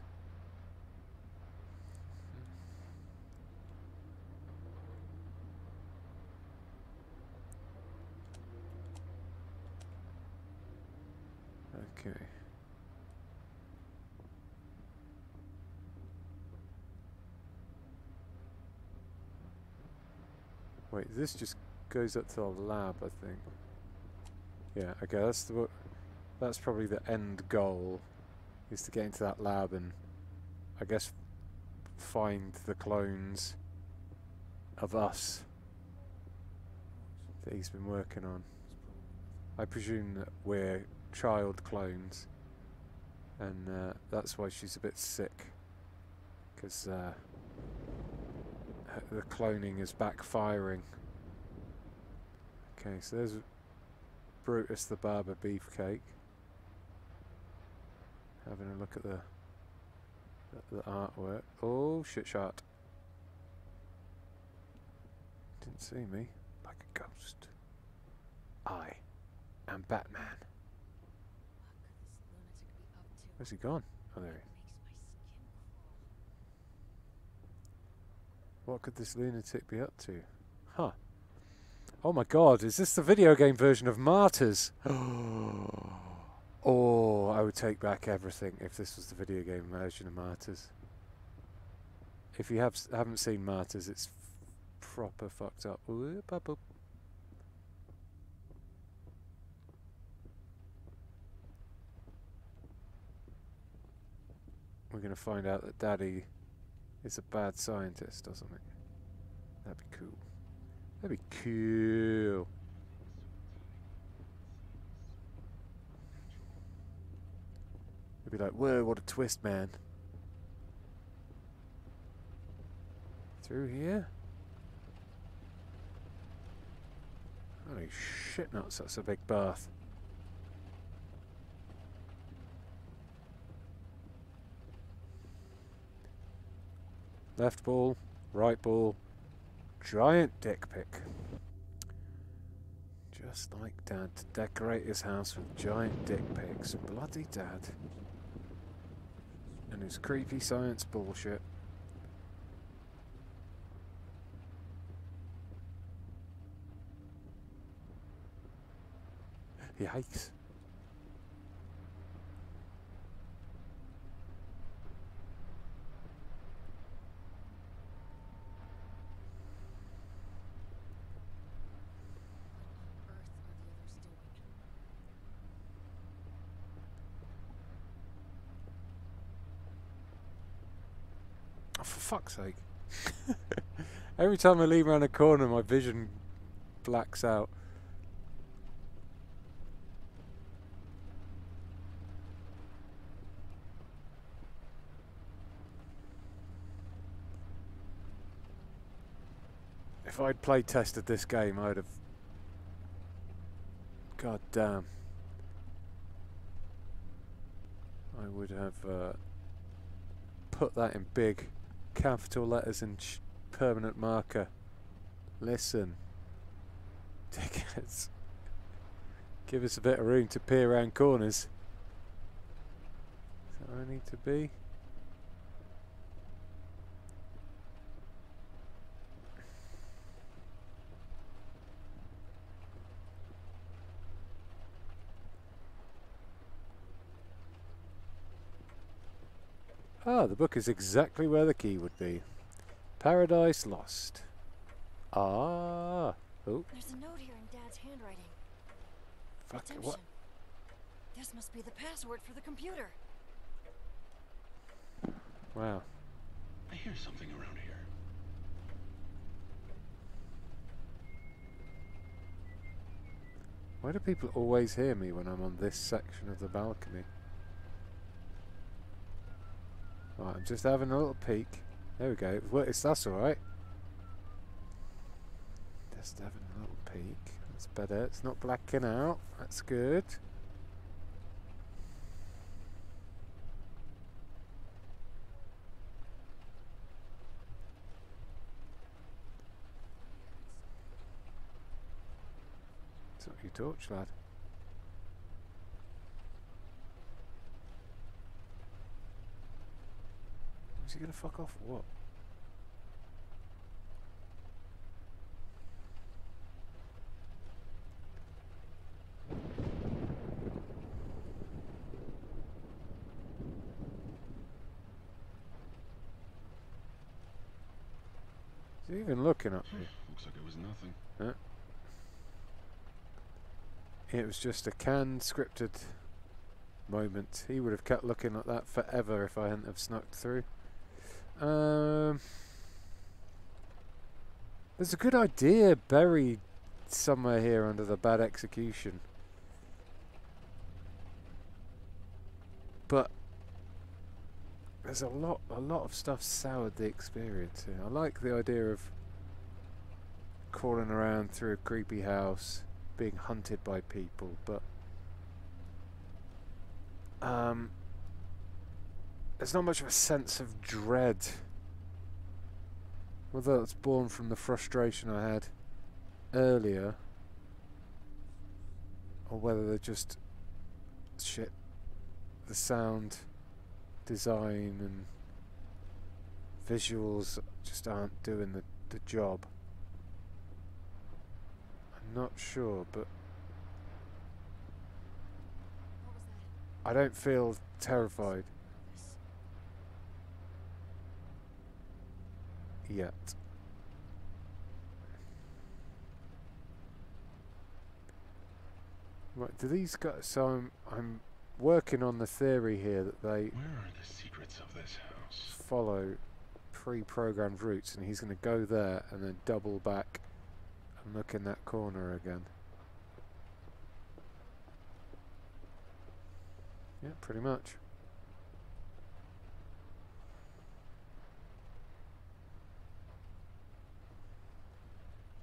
Okay. Wait, this just goes up to the lab, I think. Yeah, okay, that's the that's probably the end goal is to get into that lab and I guess find the clones of us that he's been working on. I presume that we're child clones and uh, that's why she's a bit sick because uh, the cloning is backfiring. Okay, so there's Brutus the Barber Beefcake. Having a look at the the, the artwork. Oh, shit shot. Didn't see me. Like a ghost. I am Batman. Where's he gone? Oh, there he What could this lunatic be up to? Huh. Oh my god, is this the video game version of Martyrs? oh, Oh, I would take back everything if this was the video game version of Martyrs. If you have haven't seen Martyrs, it's proper fucked up. Ooh. We're going to find out that Daddy is a bad scientist or something. That'd be cool. That'd be cool. They'd be like, whoa, what a twist, man. Through here? Holy shit nuts, that's a big bath. Left ball, right ball, giant dick pick. Just like Dad to decorate his house with giant dick pics. Bloody Dad. And his creepy science bullshit. Yikes. What on earth are the others doing? Oh, for fuck's sake. Every time I leave around a corner, my vision blacks out. If I'd play tested this game, I'd have. God damn. I would have uh, put that in big capital letters and permanent marker. Listen, dickheads. Give us a bit of room to peer around corners. Is that where I need to be? Ah, the book is exactly where the key would be. Paradise Lost. Ah. Oh, There's a note here in Dad's handwriting. fuck it. Redemption. What? This must be the password for the computer. Wow. I hear something around here. Why do people always hear me when I'm on this section of the balcony? Right, I'm just having a little peek. There we go. It's that's all right. Just having a little peek. That's better. It's not blacking out. That's good. It's not your torch, lad. Is he gonna fuck off or what? Is he even looking at me? Looks like it was nothing. It was just a canned scripted moment. He would have kept looking at that forever if I hadn't have snuck through. Um, there's a good idea buried somewhere here under the bad execution. But there's a lot a lot of stuff soured the experience here. I like the idea of crawling around through a creepy house, being hunted by people, but um there's not much of a sense of dread. Whether that's born from the frustration I had earlier, or whether they're just shit. The sound design and visuals just aren't doing the, the job. I'm not sure, but What was that? I don't feel terrified yet. Right, do these guys? So I'm I'm working on the theory here that they Where are the secrets of this house? follow pre-programmed routes, and he's going to go there and then double back and look in that corner again. Yeah, pretty much.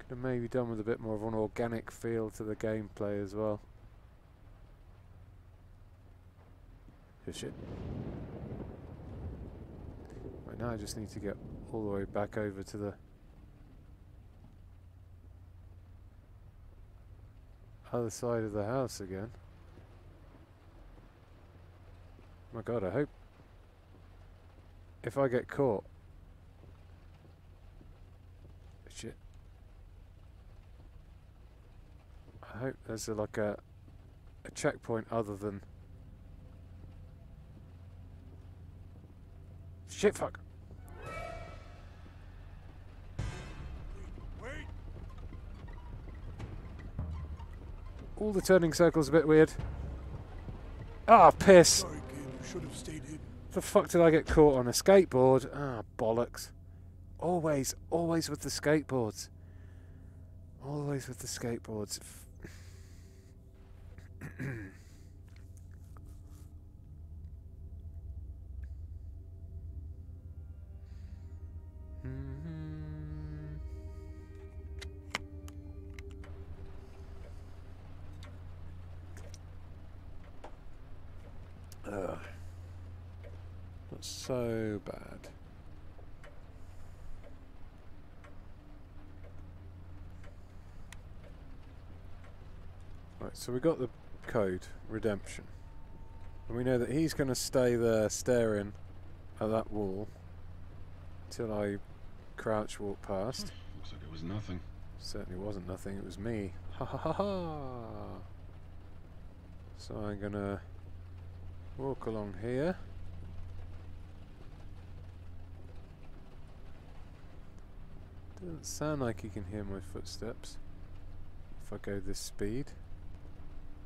Could have maybe done with a bit more of an organic feel to the gameplay as well. Oh, shit. Right now I just need to get all the way back over to the other side of the house again. My god, I hope if I get caught. Shit. I hope there's a, like a a checkpoint other than Shit fuck. Wait! All the turning circles a bit weird. Ah, piss. Sorry. The fuck did I get caught on a skateboard? Ah, bollocks. Always, always with the skateboards. Always with the skateboards. Ugh. That's so bad. Right, so we got the code, redemption. And we know that he's going to stay there staring at that wall till I crouch walk past. Looks like it was nothing. Certainly wasn't nothing, it was me. Ha ha ha ha! So I'm gonna walk along here. Doesn't sound like he can hear my footsteps if I go this speed.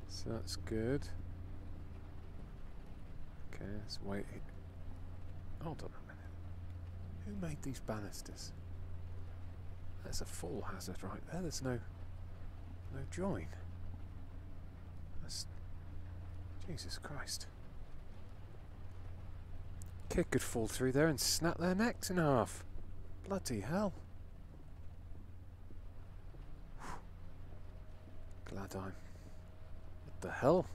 So that's good. Okay, let's wait. Hold on a minute. Who made these banisters? That's a full hazard right there. There's no no join. That's Jesus Christ. Kid could fall through there and snap their necks in half. Bloody hell. Glad I'm. What the hell?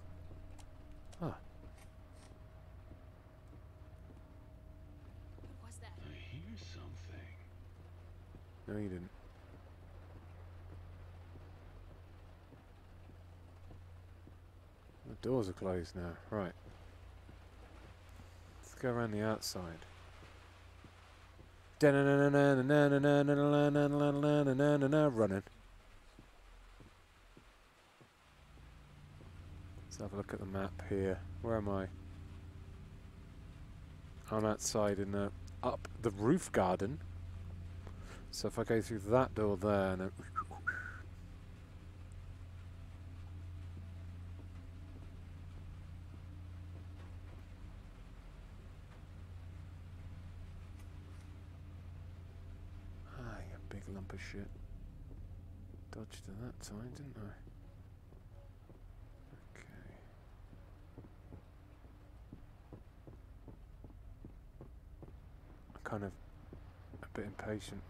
What was that? I hear something. no, you didn't. The doors are closed now. Right. Let's go around the outside. Running. Have a look at the map here. Where am I? I'm outside in the up the roof garden. So if I go through that door there and Ah, you big lump of shit. Dodged it that time, didn't I? Okay. I'm kind of a bit impatient.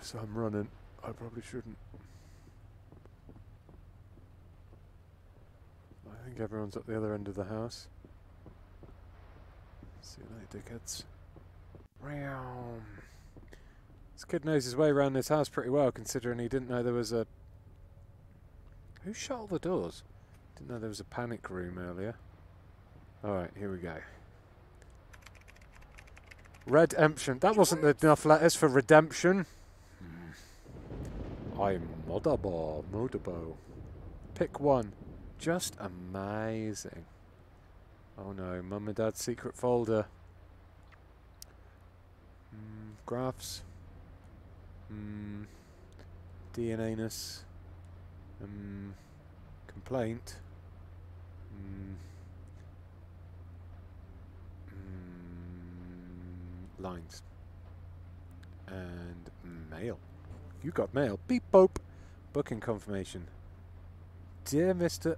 So I'm running. I probably shouldn't. I think everyone's at the other end of the house. See you later, dickheads. Meow. This kid knows his way around this house pretty well, considering he didn't know there was a. Who shut all the doors? Didn't know there was a panic room earlier. Alright, here we go. Redemption. That wasn't enough letters for redemption. Hmm. I'm Modabo. Modabo. Pick one. Just amazing. Oh no, mum and dad's secret folder. Mm, graphs. Mm, DNAness. Um, complaint. Mm, lines. And mail. You got mail. Beep boop. Booking confirmation. Dear Mr.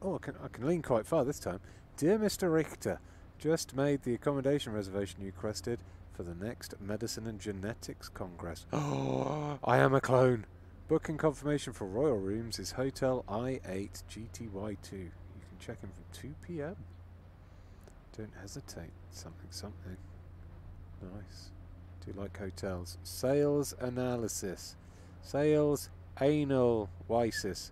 Oh, I can, I can lean quite far this time. Dear Mr. Richter, just made the accommodation reservation you requested for the next Medicine and Genetics Congress. Oh, I am a clone. Booking confirmation for Royal Rooms is Hotel I8 GTY2. You can check in from 2 p.m. Don't hesitate. Something, something. Nice. Do you like hotels? Sales analysis. Sales anal wysis.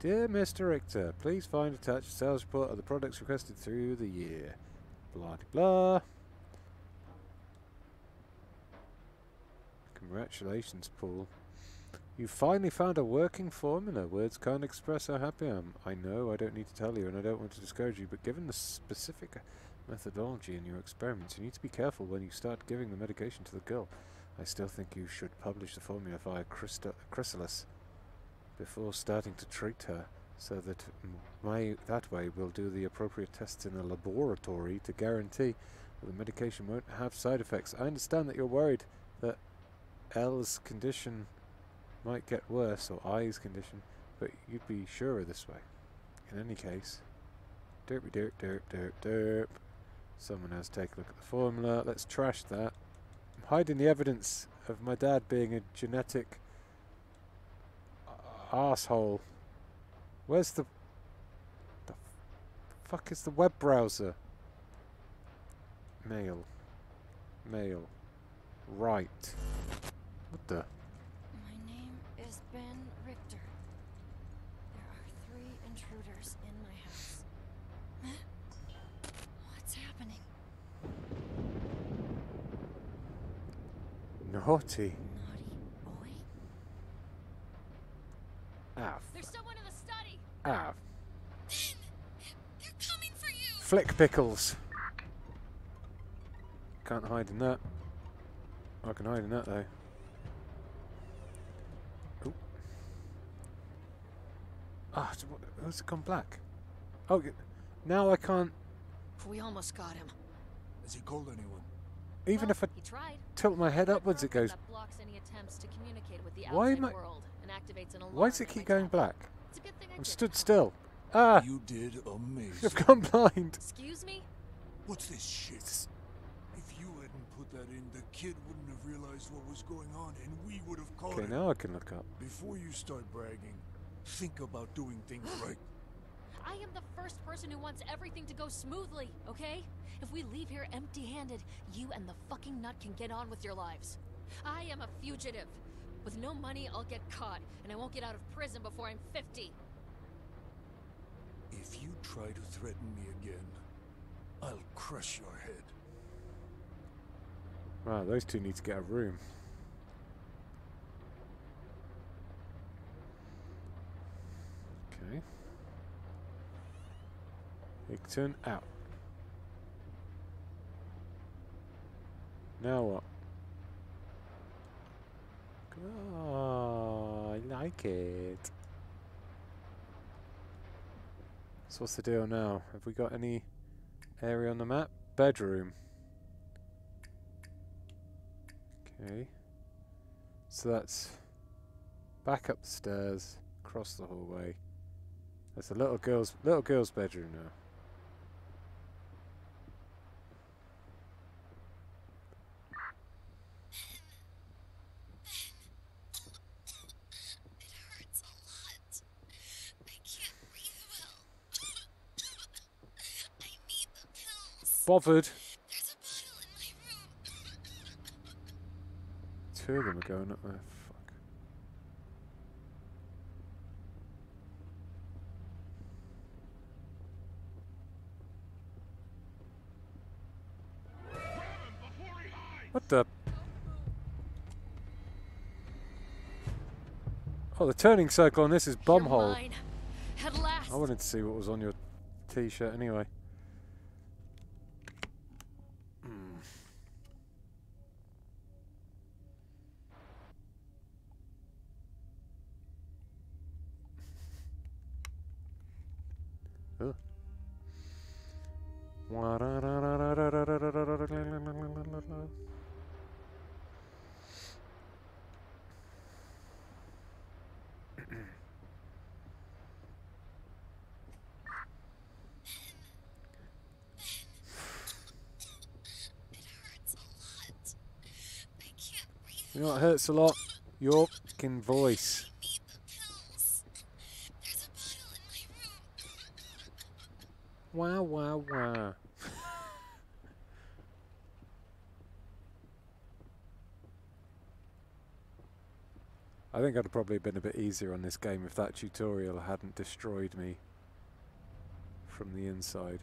Dear Mr. Richter, please find attached sales report of the products requested through the year. Blah de blah. Congratulations, Paul. You finally found a working formula. Words can't express how happy I am. I know I don't need to tell you, and I don't want to discourage you, but given the specific methodology in your experiments, you need to be careful when you start giving the medication to the girl. I still think you should publish the formula via Chrysalis before starting to treat her, so that my, that way we'll do the appropriate tests in the laboratory to guarantee that the medication won't have side effects. I understand that you're worried that L's condition might get worse, or I's condition, but you'd be surer this way. In any case, derpy derp derp derp derp. Someone to take a look at the formula. Let's trash that. I'm hiding the evidence of my dad being a genetic asshole. Where's the the fuck is the web browser? Mail. Mail. Right. What the? My name is Ben Richter. There are three intruders in my house. Huh? What's happening? Naughty. Naughty boy? Ah. There's someone in the study. Ah. They're coming for you! Flick pickles. Can't hide in that. I can hide in that though. Ooh. Ah, so what- who's it gone black? Oh, now I can't. We almost got him. Has he called anyone? Even Well, if I he tried. Tilt my head upwards, it goes. Blocks any attempts to communicate with the Why am I- world and activates an alarm Why does it keep going black? It's a good thing I I'm did stood still. Ah, You did amazing. I've gone blind. Excuse me? What's this shit? If you hadn't put that in, the kid wouldn't have realized what was going on, and we would have caught Okay, him. now I can look up. Before you start bragging, think about doing things right. I am the first person who wants everything to go smoothly, okay? If we leave here empty handed, you and the fucking nut can get on with your lives. I am a fugitive. With no money, I'll get caught, and I won't get out of prison before I'm 50. If you try to threaten me again, I'll crush your head. Right, those two need to get a room. Okay. Higton out. Now what? Oh, I like it. So what's the deal now? Have we got any area on the map? Bedroom. Okay. So that's back upstairs, across the hallway. That's a little girl's little girl's bedroom now. It hurts a lot. I can't breathe well. I need the pills. Bothered. There's a bottle in my room. Two of them are going up there. Fuck. What the? Oh, the turning circle on this is bumhole. mine. At last. I wanted to see what was on your t-shirt anyway. what hurts a lot? Your fucking voice. Wow, wow, wow. I think I'd probably been a bit easier on this game if that tutorial hadn't destroyed me from the inside.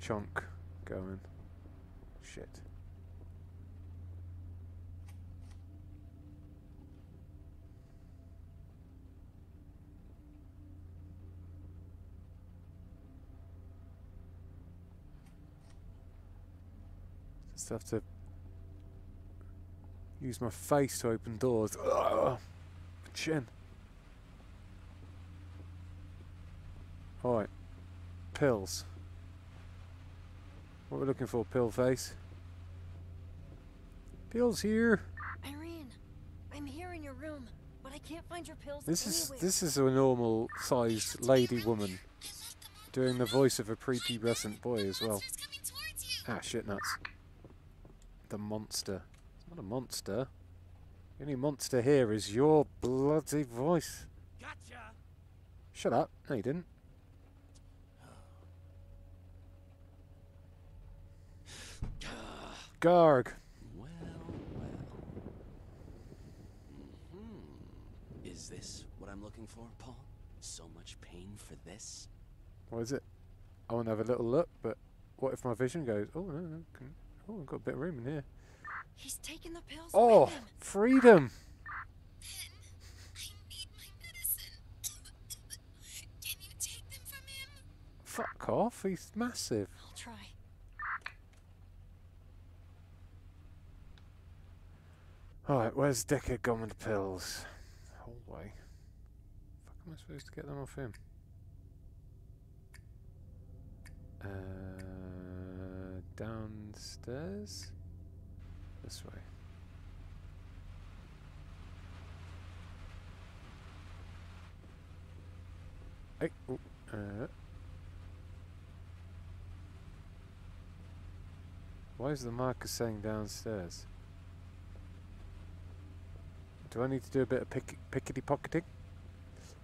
Chunk going? Shit. Just have to use my face to open doors. Ugh, chin. Alright. Pills. What we're looking for, pill face. Pills here. Irene, I'm here in your room, but I can't find your pills This is this is a normal sized lady woman doing the voice of a prepubescent boy as well. Monster's coming towards you. Ah, shit nuts. The monster. It's not a monster. The only monster here is your bloody voice. Gotcha! Shut up. No, you didn't. Garg. Well, well. hmm Is this what I'm looking for, Paul? So much pain for this? What is it? I want to have a little look, but what if my vision goes, oh, no, no, can, oh, I've got a bit of room in here. He's taking the pills Oh, with him. freedom! I need my medicine. Can you take them from him? Fuck off, he's massive. I'll try. Alright, where's Decker gone with the pills? Hallway. Fuck am I supposed to get them off him? Uh, downstairs? This way. Hey, ooh, uh. Why is the marker saying downstairs? Do I need to do a bit of pick pickety pocketing?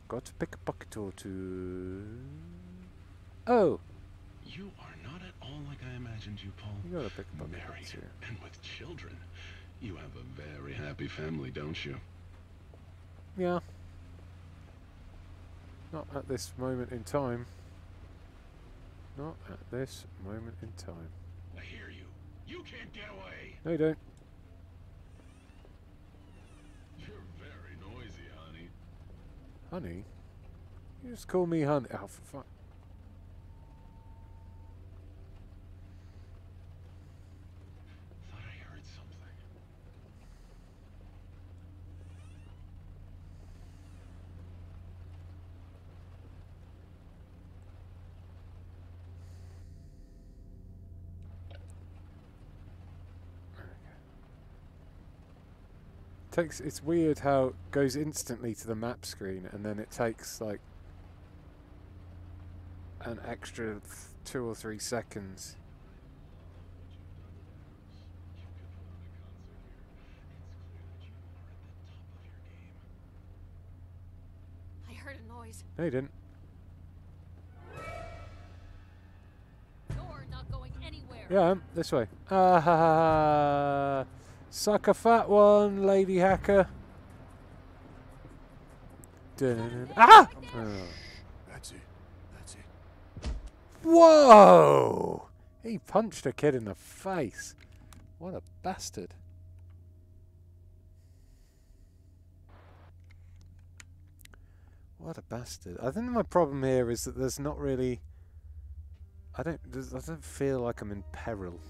Got to pick a pocket or two. Oh, You are not at all like I imagined you, Paul. you gotta pick a pocket Married two. and with children. You have a very happy family, don't you? Yeah. Not at this moment in time. Not at this moment in time. I hear you. You can't get away. No, you don't. You're very noisy, honey. Honey? You just call me honey. Oh, for fuck. Thought I heard something. Takes. It's weird how it goes instantly to the map screen and then it takes like an extra th- two or three seconds. I heard a noise. No, you didn't. You're not going anywhere. Yeah, this way. Ah ha ha ha. Suck a fat one, lady hacker. Dun- Ah! Oh. That's it. That's it. Whoa! He punched a kid in the face. What a bastard. What a bastard. I think my problem here is that there's not really. I don't. I don't feel like I'm in peril.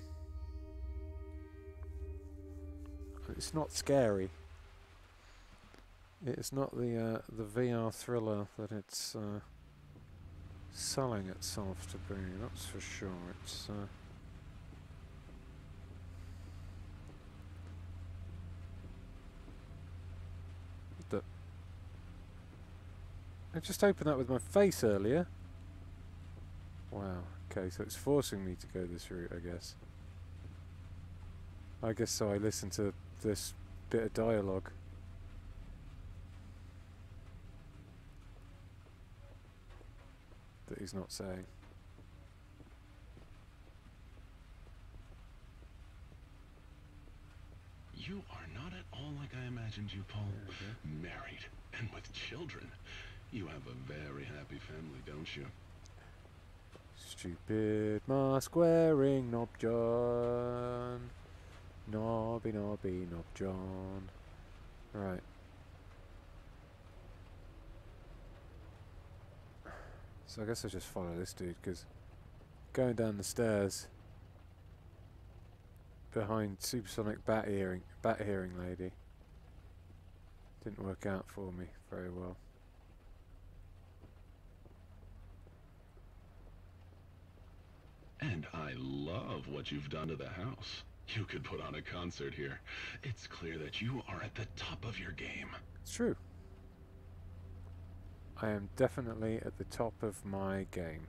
It's not scary. It's not the uh, the VR thriller that it's uh, selling itself to be. That's for sure. It's. Uh, the I just opened that with my face earlier. Wow. Okay, so it's forcing me to go this route, I guess. I guess so. I listen to this bit of dialogue. That he's not saying. You are not at all like I imagined you, Paul. Okay. Married and with children. You have a very happy family, don't you? Stupid mask wearing knob John. Nobby Nobby Knob John. Right. So I guess I just follow this dude because going down the stairs behind Supersonic Bat Hearing Bat Hearing Lady didn't work out for me very well. And I love what you've done to the house. You could put on a concert here. It's clear that you are at the top of your game. It's true. I am definitely at the top of my game.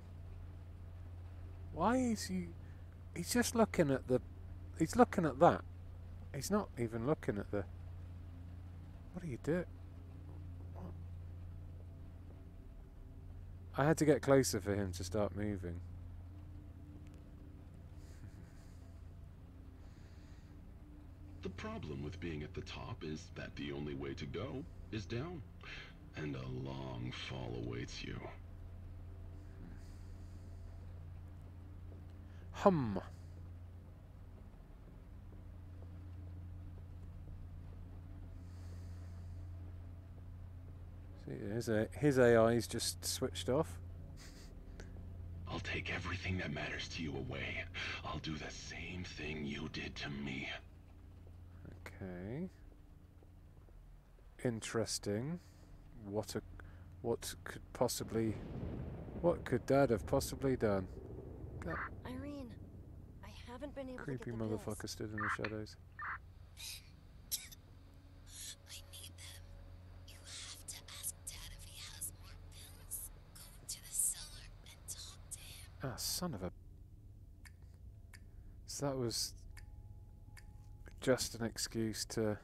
Why is he... He's just looking at the... He's looking at that. He's not even looking at the... What are you doing? I had to get closer for him to start moving. The problem with being at the top is that the only way to go is down. And a long fall awaits you. Hum. See, his, A- his AI's just switched off. I'll take everything that matters to you away. I'll do the same thing you did to me. Okay. Interesting. What a, what could possibly, what could Dad have possibly done? Irene, I haven't been able creepy to get the pills. motherfucker stood in the shadows. I need them. You have to ask Dad if he has more pills. Go to the cellar and talk to him. Ah, son of a. So that was just an excuse to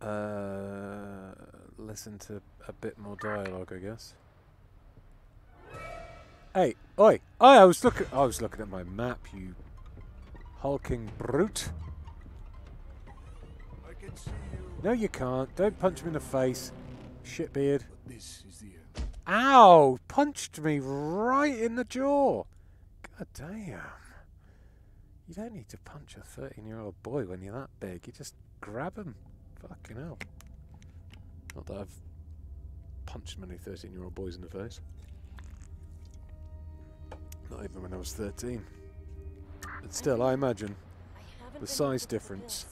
uh, listen to a bit more dialogue, I guess. Hey, oi! Oi! I was looking. I was looking at my map. You hulking brute! I can see you. No, you can't. Don't punch me in the face, shitbeard. This is the end. Ow! Punched me right in the jaw. God damn. You don't need to punch a 13 year old boy when you're that big. You just grab him. Fucking hell. Not that I've punched many 13 year old boys in the face. Not even when I was 13. But still, I imagine the size difference.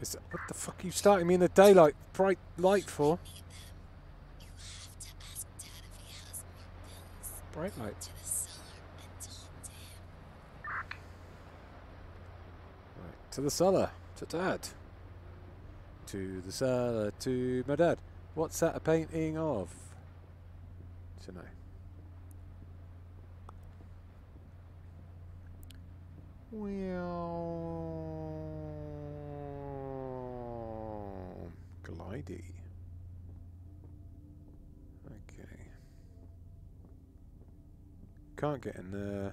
Is that, what the fuck are you starting me in the daylight, bright light for? Bright them. You have to ask Dad if he has more pills. Bright light. To the cellar and talk to him. Right, to the cellar, to dad. To the cellar, to my dad. What's that a painting of? To know. Well, glidey. Okay. Can't get in there.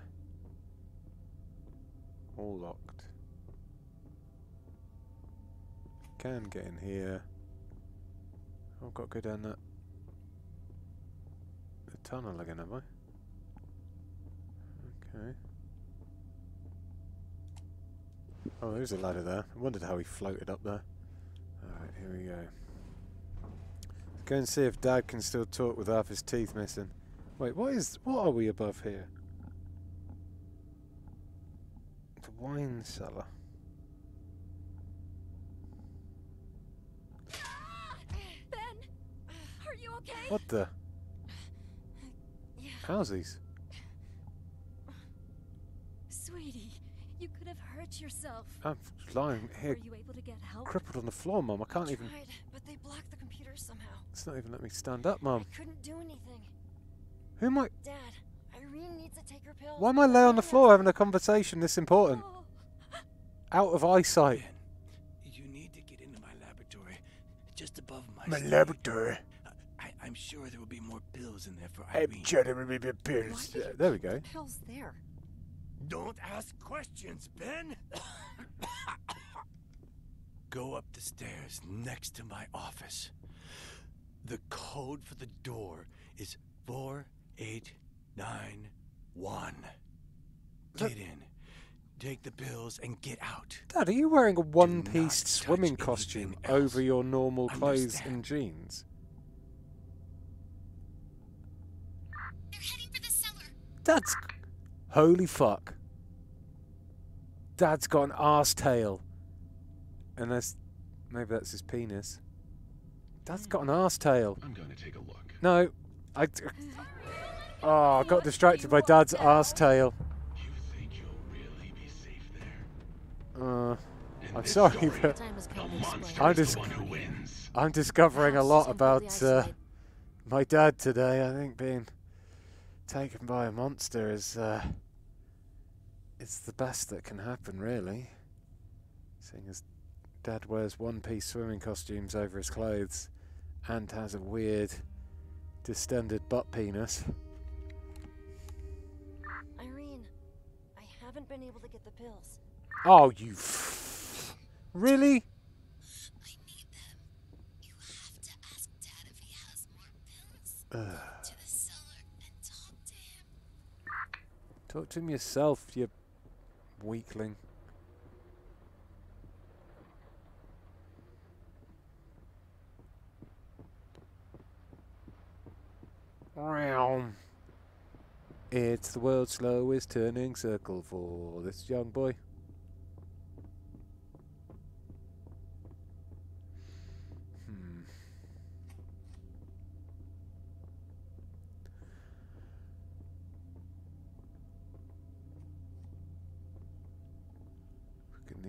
All locked. Can get in here. I've got to go down that the tunnel again, have I? Okay. Oh, there's a ladder there. I wondered how he floated up there. Alright, here we go. Let's Go and see if Dad can still talk with half his teeth missing. Wait, what is... What are we above here? The wine cellar. Ben! Are you okay? What the? How's these? Sweetie, you could have hurt yourself. I'm lying here Were you able to get help? crippled on the floor, Mum. I can't I even... tried, but they blocked the computer somehow. It's not even let me stand up, Mum. I couldn't do anything. Who am I... Dad, Irene needs to take her pills. Why am I lay on the floor having a conversation this important? Oh, Out of eyesight. You need to get into my laboratory, just above my. My study. laboratory. I, I I'm sure there will be more pills in there for I'm Irene. trying to remember pills. There- There we go. Hell's there. Don't ask questions, Ben. Go up the stairs next to my office. The code for the door is 4891. Get in. Take the pills and get out. Dad, are you wearing a one-piece swimming costume else. over your normal clothes Understand? and jeans? They're heading for the cellar. Dad's. Holy fuck. Dad's got an arse tail. and Unless. Maybe that's his penis. Dad's got an arse tail. I'm going to take a look. No. I. Oh, I got distracted by Dad's arse tail. You think you'll really be safe there? Uh, I'm sorry, story, but Time has the come to monster explain. I is just- the one who wins. I'm discovering a lot about uh, my dad today. I think being taken by a monster is uh, it's the best that can happen, really. Seeing as dad wears one-piece swimming costumes over his clothes and has a weird distended butt penis. Irene, I haven't been able to get the pills. Oh, you f- really? I need them. You have to ask Dad if he has more pills. Ugh. Talk to him yourself, you weakling. It's the world's slowest turning circle for this young boy. Hmm.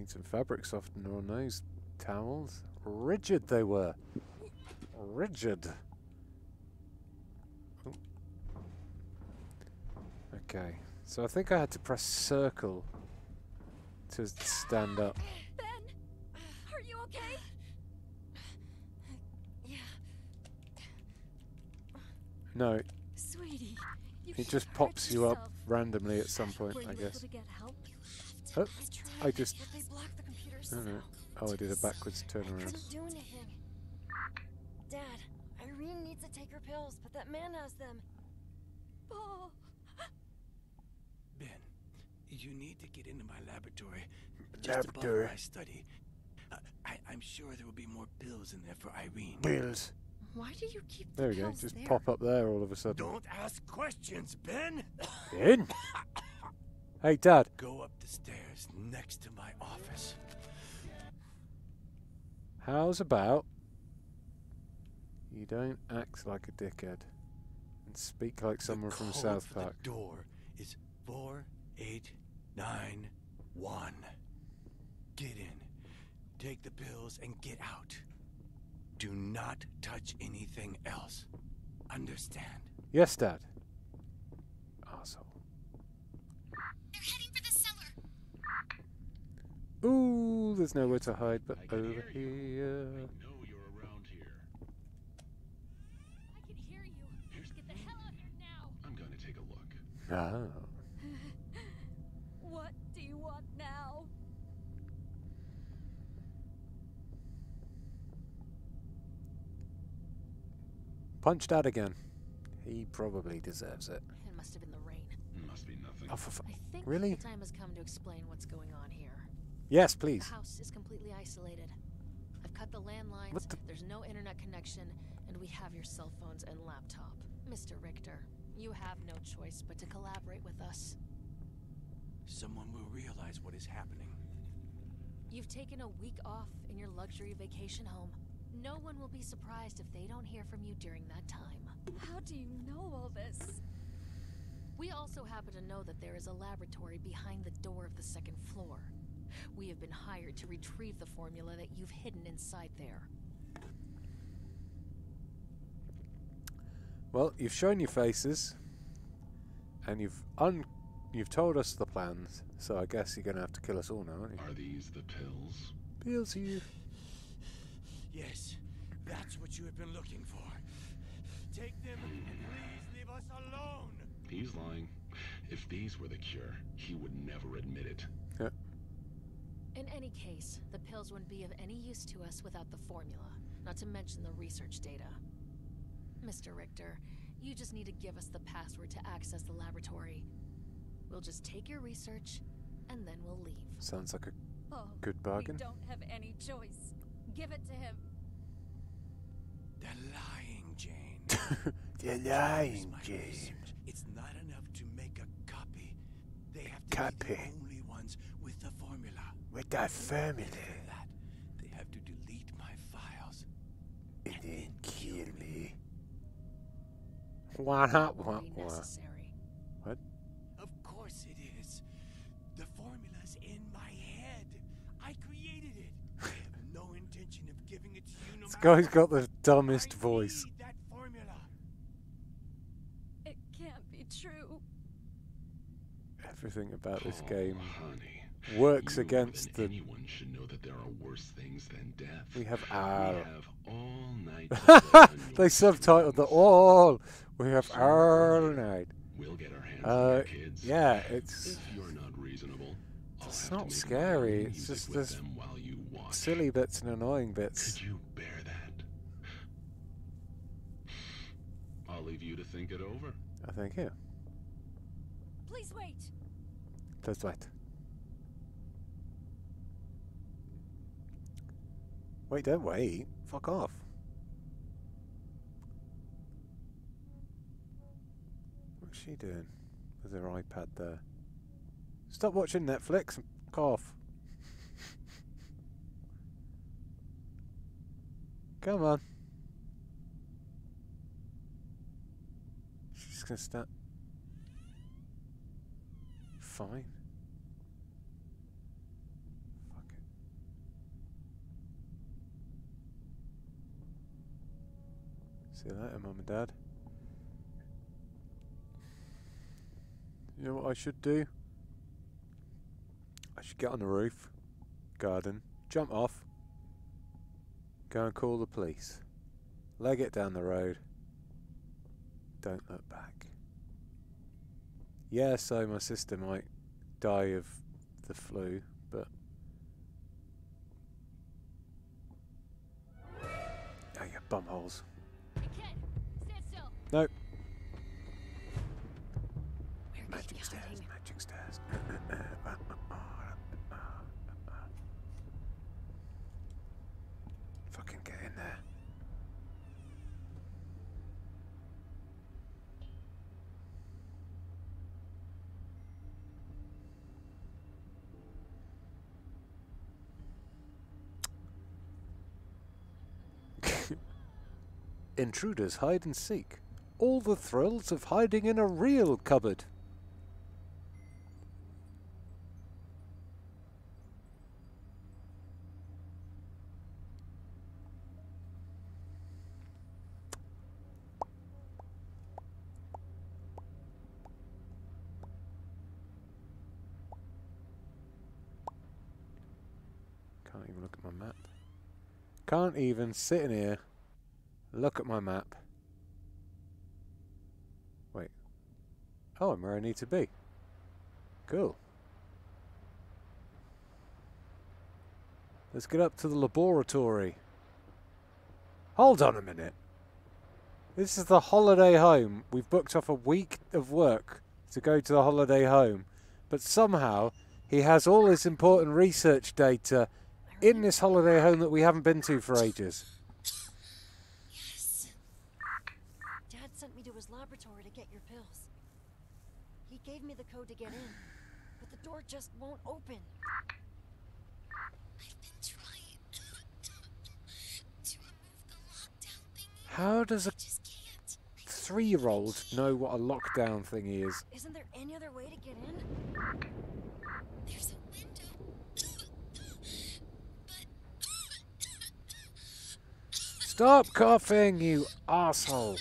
Some fabric softener on those towels. Rigid they were. Rigid. Oh. Okay, so I think I had to press circle to stand up. Ben, are you okay? Yeah. No, Sweetie, you it just pops you up randomly at some point, Were I guess. To get help? Oh, I tried, I just. but they blocked the computer No, no. somehow. Oh, I did a backwards I turnaround. couldn't do anything. Dad, Irene needs to take her pills, but that man has them. Oh, Ben, you need to get into my laboratory. Just above Laboratory. where I study. Uh, I, I'm sure there will be more pills in there for Irene. Bills. Why do you keep There the we go. Just there? pop up there all of a sudden. Don't ask questions, Ben. In. Hey, Dad. Go up the stairs next to my office. How's about you don't act like a dickhead and speak like someone from South Park? The door is four eight nine one. Get in, take the pills, and get out. Do not touch anything else. Understand? Yes, Dad. Asshole. They're heading for the cellar. Ooh, there's nowhere to hide but I over hear you. here. I know you're around here. I can hear you. Here's... Get the hell out here now. I'm going to take a look. Oh. what do you want now? Punch Dad again. He probably deserves it. It must have been the rain. Must be nothing. Oh, for fu- I think Really? the time has come to explain what's going on here. Yes, The please. house is completely isolated. I've cut the landlines, What the- there's no internet connection, and we have your cell phones and laptop. Mr. Richter, you have no choice but to collaborate with us. Someone will realize what is happening. You've taken a week off in your luxury vacation home. No one will be surprised if they don't hear from you during that time. How do you know all this? We also happen to know that there is a laboratory behind the door of the second floor. We have been hired to retrieve the formula that you've hidden inside there. Well, you've shown your faces, and you've un you've told us the plans. So I guess you're gonna have to kill us all now, aren't you? Are these the pills? Feels you. Yes, that's what you have been looking for. Take them and please leave us alone. He's lying. If these were the cure, he would never admit it. Yeah. In any case, the pills wouldn't be of any use to us without the formula, not to mention the research data. Mr. Richter, you just need to give us the password to access the laboratory. We'll just take your research, and then we'll leave. Sounds like a Oh, good bargain. We don't have any choice. Give it to him. They're lying, Jane. You're lying, my James. Research. It's not enough to make a copy. They have to be Copy. the only ones with the formula. With that formula. That, they have to delete my files. And then kill me. Wah, wah, wah, Be wah. necessary. What? Of course it is. The formula's in my head. I created it. I have no intention of giving it to you no This guy's got the dumbest I voice. need that formula. It can't be true. Everything about this Oh, game honey. works you against than the. anyone should know that there are worse things than death. We have our. We have all night. to play on they subtitled the all. We have Sooner all night. We'll get our hands Uh, on your kids. yeah, it's If you're not reasonable, I'll It's not scary, it's just with this while you watch. silly bits and annoying bits. Could you bear that? I'll leave you to think it over. I think yeah. Please wait. That's right. Wait, don't wait. Fuck off. What's she doing with her iPad there? Stop watching Netflix and cough. Come on. She's gonna start. Fine. See you Mum and Dad. You know what I should do? I should get on the roof, garden, jump off, go and call the police, leg it down the road, don't look back. Yeah, so my sister might die of the flu, but. Oh, you bumholes. Nope. Where Magic he be stairs, magic stairs. Fucking get in there. Intruders hide and seek. All the thrills of hiding in a real cupboard. Can't even look at my map. Can't even sit in here, look at my map. Oh, I'm where I need to be. Cool. Let's get up to the laboratory. Hold on a minute. This is the holiday home. We've booked off a week of work to go to the holiday home. But somehow he has all this important research data in this holiday home that we haven't been to for ages. Yes. Dad sent me to his laboratory to get your pills. He gave me the code to get in, but the door just won't open. I've been trying to remove the lockdown thingy. How does a I just can't. I three year old know what a lockdown thing is? Isn't there any other way to get in? There's a window. Stop coughing, you asshole!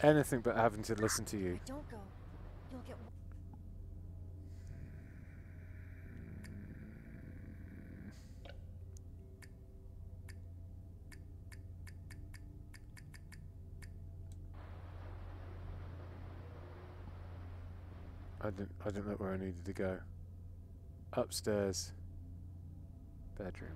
Anything but having to listen to you. I don't go, you'll get. I didn't. I didn't look where I needed to go. Upstairs. Bedroom.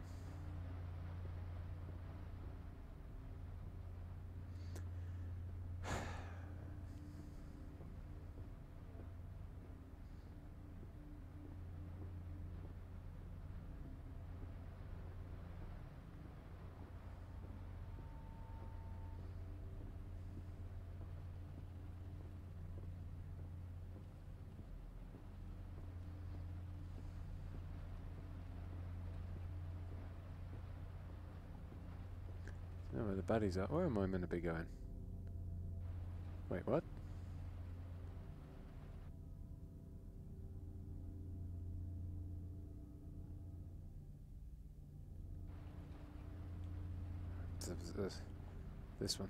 Baddies are. Where am I meant to be going? Wait, what? Th- th- This, this one.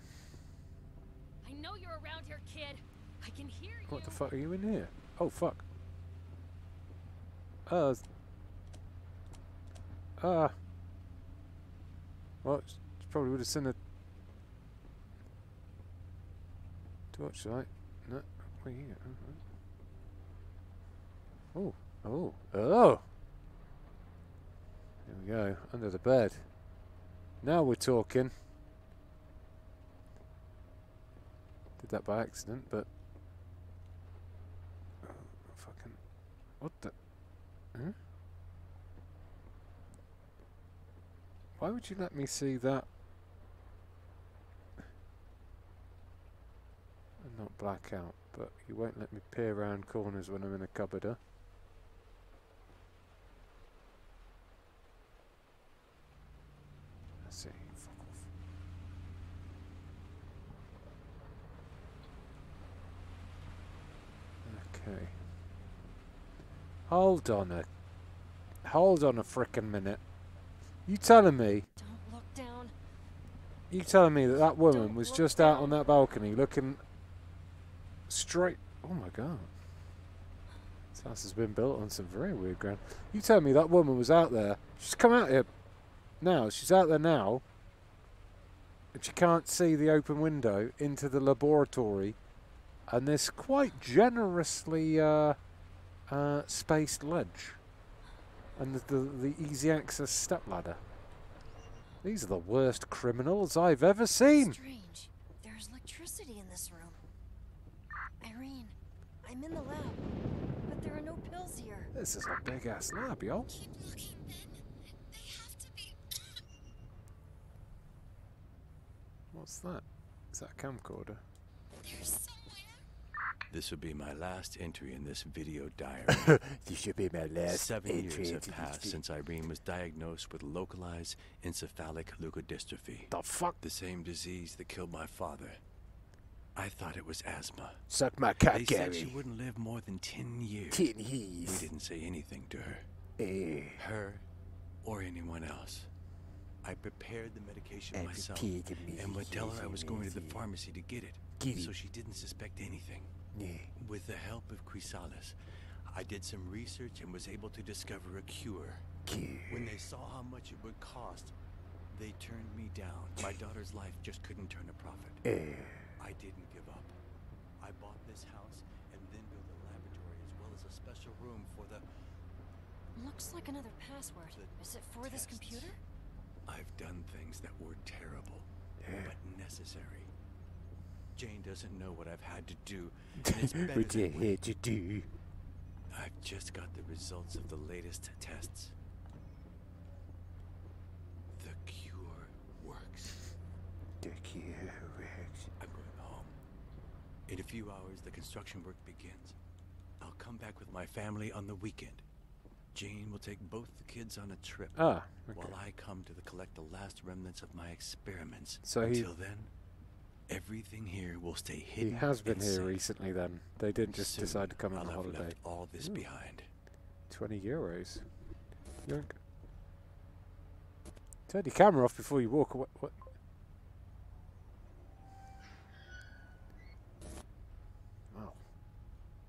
I know you're around here, kid. I can hear you. What the fuck are you in here? Oh fuck. Uh. Ah. well, s- probably would have sent a torchlight. No, where you? Uh-huh. Oh, oh, oh! There we go, under the bed. Now we're talking. Did that by accident, but Oh, fucking. What the? Huh? Why would you let me see that? Not blackout, but you won't let me peer around corners when I'm in a cupboard, huh? I see. Fuck off. Okay. Hold on a. Hold on a frickin' minute. You telling me? Don't look down. You telling me that that woman was just out on that balcony looking straight? Oh my god. This house has been built on some very weird ground. You tell me that woman was out there? She's come out here now. She's out there now. And she can't see the open window into the laboratory and this quite generously uh, uh, spaced ledge and the, the, the easy access step ladder. These are the worst criminals I've ever seen. Strange. There's electricity in this room. Irene, I'm in the lab, but there are no pills here. This is a big ass lab, yo. Keep looking, Ben. They have to be. What's that? Is that a camcorder? They're somewhere. This will be my last entry in this video diary. this should be my last Seven years have passed since Irene was diagnosed with localized encephalic leukodystrophy. The fuck? The same disease that killed my father. I thought it was asthma. Suck my cock, They said she wouldn't live more than ten years. Ten years. We didn't say anything to her. Eh, Her or anyone else. I prepared the medication I myself prepared the and would tell her I was going to the pharmacy to get it. Get so it. she didn't suspect anything. yeah. With the help of Chrysalis, I did some research and was able to discover a cure. cure. When they saw how much it would cost, they turned me down. My daughter's life just couldn't turn a profit. Eh, I didn't give up. I bought this house and then built a laboratory as well as a special room for the. Looks like another password. Is it for this computer? I've done things that were terrible, but necessary. Jane doesn't know what I've had to do, and it's better what you than had to do? I've just got the results of the latest tests. The cure works. The cure works. I'm going home. In a few hours, the construction work begins. I'll come back with my family on the weekend. Jane will take both the kids on a trip. Ah, okay. While I come to the collect the last remnants of my experiments. So he- Until then, everything here will stay hidden. He has been here safe. recently then. They didn't just Soon, decide to come on I'll a holiday. left all this Ooh. behind. 20 euros. Yoink. Turn your camera off before you walk away. What?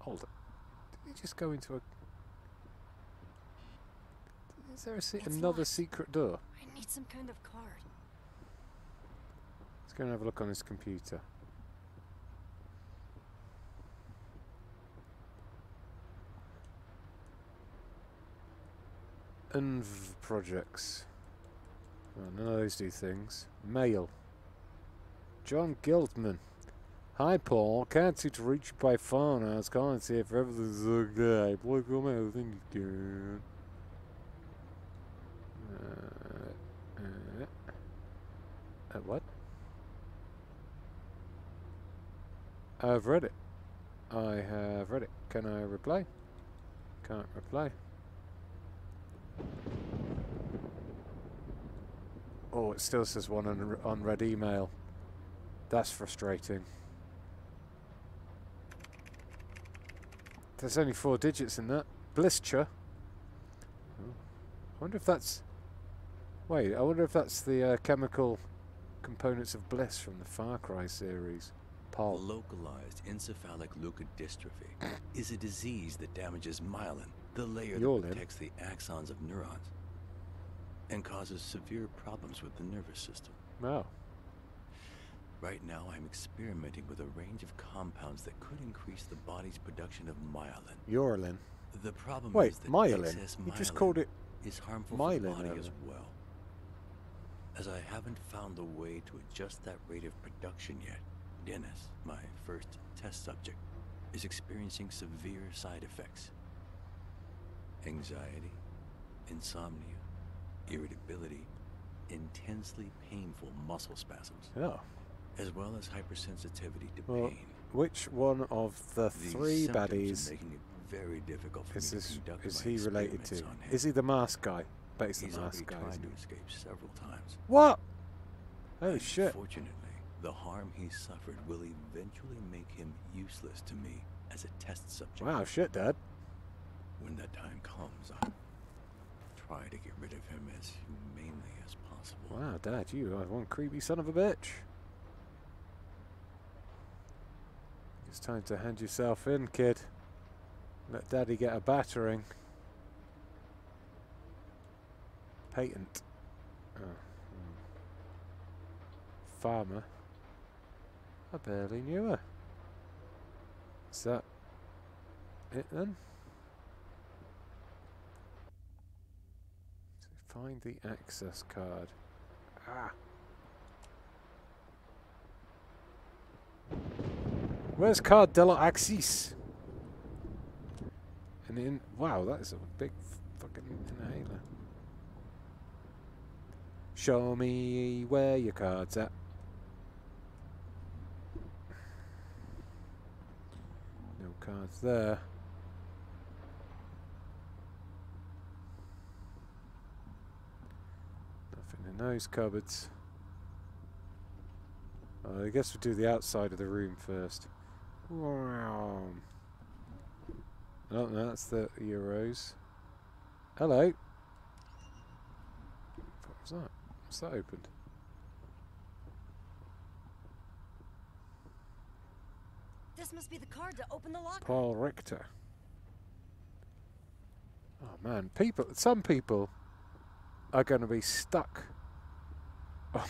Hold on. Did he just go into a... Is there a se- It's another locked. secret door? I need some kind of card. Let's go and have a look on his computer. Unv projects. Well, none of those do things. Mail. John Giltman. Hi, Paul. Can't seem to reach you by phone. I was calling to see if everything's okay. Please come out. Everything you. Uh, uh, what? I've read it. I have read it. Can I reply? Can't reply. Oh, it still says one on unread email. That's frustrating. There's only four digits in that. Blister. Oh. I wonder if that's. Wait, I wonder if that's the uh, chemical components of bliss from the Far Cry series. Paul. Localized encephalic leukodystrophy is a disease that damages myelin, the layer that protects the axons of neurons, and causes severe problems with the nervous system. Wow. Right now, I'm experimenting with a range of compounds that could increase the body's production of myelin. Uralin. The problem Wait, is that myelin? You just myelin called it is harmful for the myelin body as well. As I haven't found a way to adjust that rate of production yet, Dennis, my first test subject, is experiencing severe side effects. Anxiety, insomnia, irritability, intensely painful muscle spasms, Oh. As well as hypersensitivity to Well, pain. which one of the These three baddies very difficult for is this? Is he related to? Is he the mask guy? Bet he's the mask guy. tried to escape several times. What? Holy shit! Fortunately, the harm he suffered will eventually make him useless to me as a test subject. Wow, shit, Dad. When that time comes, I'll try to get rid of him as humanely as possible. Wow, Dad, you are one creepy son of a bitch. It's time to hand yourself in, kid. Let Daddy get a battering. Patent. Oh, hmm. Farmer. I barely knew her. Is that it then? Find the access card. Ah. Where's card de la Axis? And in wow, that is a big fucking inhaler. Show me where your card's at. No cards there. Nothing in those cupboards. Uh, I guess we'll do the outside of the room first. Wow. Oh, no, that's the Euros. Hello. What was that? What's that opened? This must be the card to open the locker. Paul Richter. Oh man, people. Some people are going to be stuck. I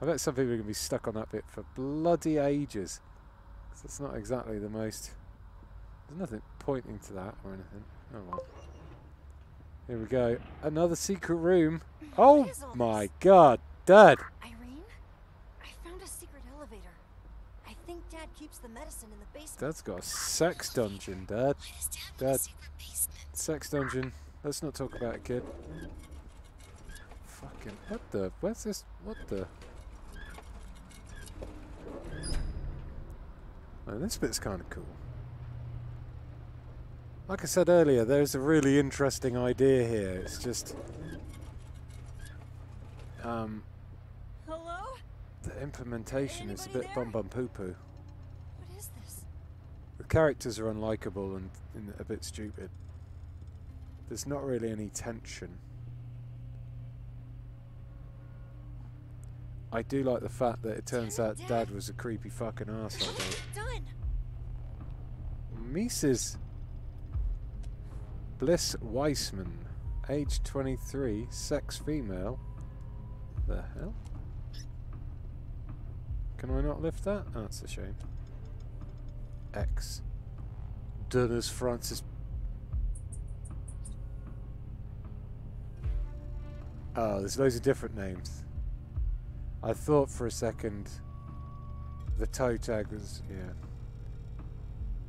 bet some people are going to be stuck on that bit for bloody ages. 'Cause it's not exactly the most. There's nothing pointing to that or anything. Oh well. Here we go. Another secret room. Oh my god, Dad! Irene, I found a secret elevator. I think Dad keeps the medicine in the basement. Dad's got a sex dungeon, Dad. Dad Dad. a secret basement? Sex dungeon. Let's not talk about it, kid. Fucking what the? Where's this? What the? Oh, this bit's kind of cool. Like I said earlier, there's a really interesting idea here. It's just um, Hello? the implementation is a bit there? bum bum poo poo. What is this? The characters are unlikable and, and a bit stupid. There's not really any tension. I do like the fact that it turns out Dad. Dad was a creepy fucking done? Mrs. Bliss Weissman, age 23, sex female. The hell? Can I not lift that? Oh, that's a shame. X. Done as Francis. Oh, there's loads of different names. I thought for a second the toe tag was yeah.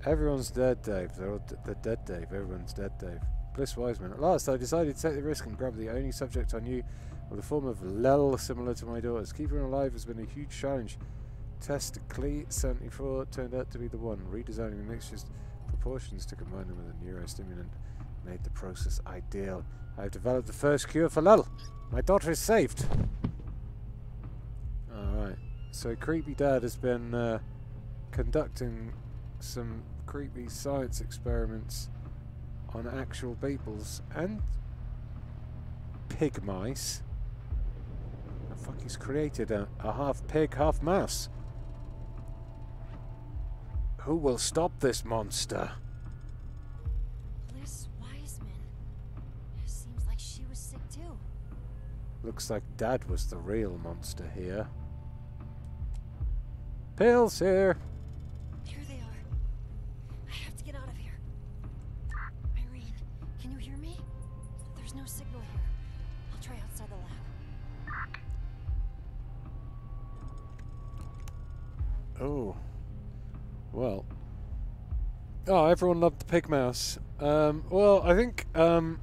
Everyone's dead, Dave. They're, all dead, Dave. Everyone's dead, Dave. Bliss Wiseman. At last, I decided to take the risk and grab the only subject I knew with a form of lel similar to my daughter's. Keeping her alive has been a huge challenge. Test Clee 74 turned out to be the one. Redesigning the mixture's proportions to combine them with a neurostimulant made the process ideal. I have developed the first cure for lel. My daughter is saved. Alright. So Creepy Dad has been uh, conducting some creepy science experiments on actual peoples and pig mice. The fuck, he's created a, a half pig, half mouse. Who will stop this monster? Bliss Wiseman. Seems like she was sick too. Looks like Dad was the real monster here. Pills here. Here they are. I have to get out of here. Irene, can you hear me? There's no signal here. I'll try outside the lab. Oh. Well. Oh, everyone loved the pig mouse. Um, well, I think um,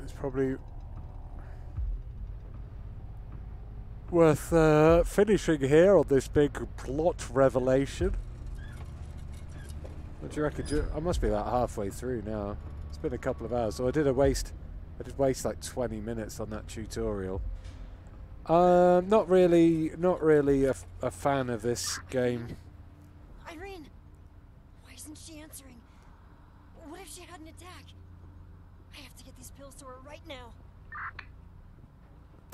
it's probably worth uh, finishing here on this big plot revelation. What do you reckon? Do you- I must be about halfway through now. It's been a couple of hours, so I did a waste. I did waste like 20 minutes on that tutorial. Um, not really, not really a fan of this game. Irene! Why isn't she answering? What if she had an attack? I have to get these pills to her right now.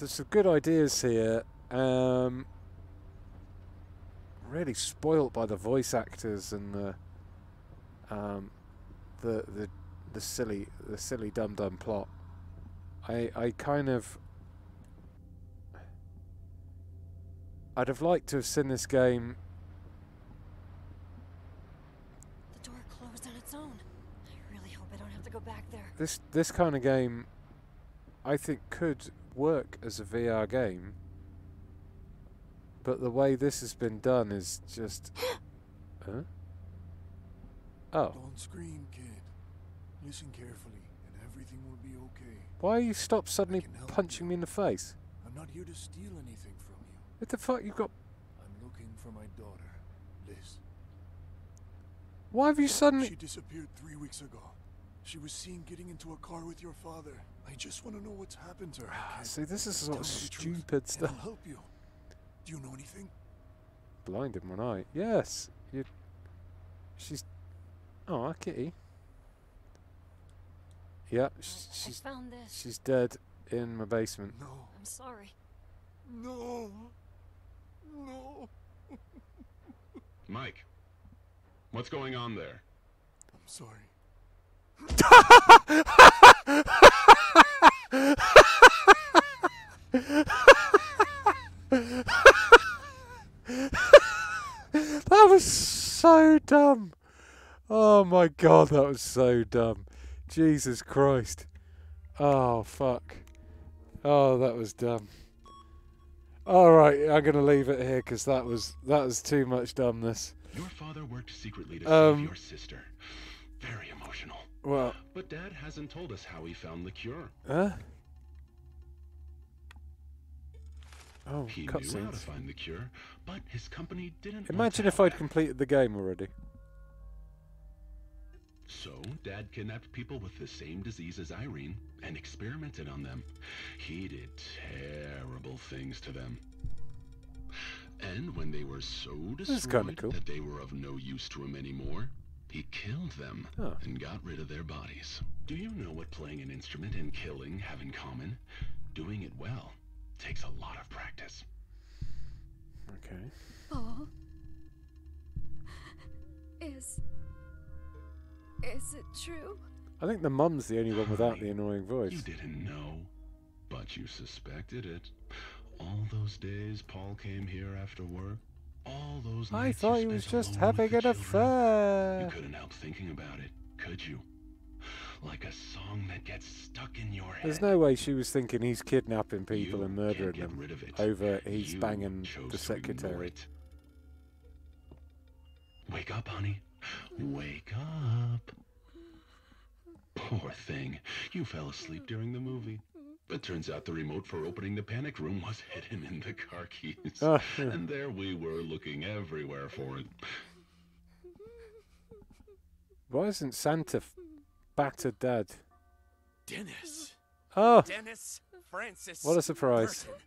There's some good ideas here. Um, really spoilt by the voice actors and the um, the the the silly the silly dum dum plot. I I kind of I'd have liked to have seen this game The door closed on its own. I really hope I don't have to go back there. this this kind of game I think could work as a VR game. But the way this has been done is just Huh? Oh. Don't scream, kid. Listen carefully, and everything will be okay. Why you stop suddenly can help you. punching me in the face? I'm not here to steal anything from you. What the fuck you got I'm looking for my daughter, Liz. why have you suddenly? She disappeared three weeks ago. She was seen getting into a car with your father. I just want to know what's happened to her. kid. See this is Tell sort of me truth, stupid stuff. I'll help you. Do you know anything? Blind in one eye. Yes. You She's Oh, kitty. Yeah, sh- I she's found this. she's dead in my basement. No. I'm sorry. No. No. Mike, what's going on there? I'm sorry. that was so dumb. Oh my god, that was so dumb. Jesus Christ. Oh fuck. Oh, that was dumb. All right, I'm gonna leave it here because that was that was too much dumbness. Your father worked secretly to Um, save your sister. Very emotional. Well, But Dad hasn't told us how he found the cure. huh? Oh, He knew how to find the cure, but his company didn't. Imagine if I'd completed the game already. So, Dad kidnapped people with the same disease as Irene and experimented on them. He did terrible things to them. And when they were so is destroyed cool. that they were of no use to him anymore, he killed them Oh. and got rid of their bodies. Do you know what playing an instrument and killing have in common? Doing it well takes a lot of practice. Okay. Oh, Is. Is it true? I think the mum's the only one without the annoying voice. You didn't know, but you suspected it. All those days Paul came here after work, all those I thought he was just having an affair. You couldn't help thinking about it, could you? Like a song that gets stuck in your head. There's no way she was thinking he's kidnapping people You and murdering them rid of it. over he's You banging the secretary. Wake up, honey. Wake up. Poor thing. You fell asleep during the movie. It turns out the remote for opening the panic room was hidden in the car keys. Oh, yeah. And there we were looking everywhere for it. Why isn't Santa f- battered dad? Dennis. Oh, Dennis Francis. what a surprise. Burton.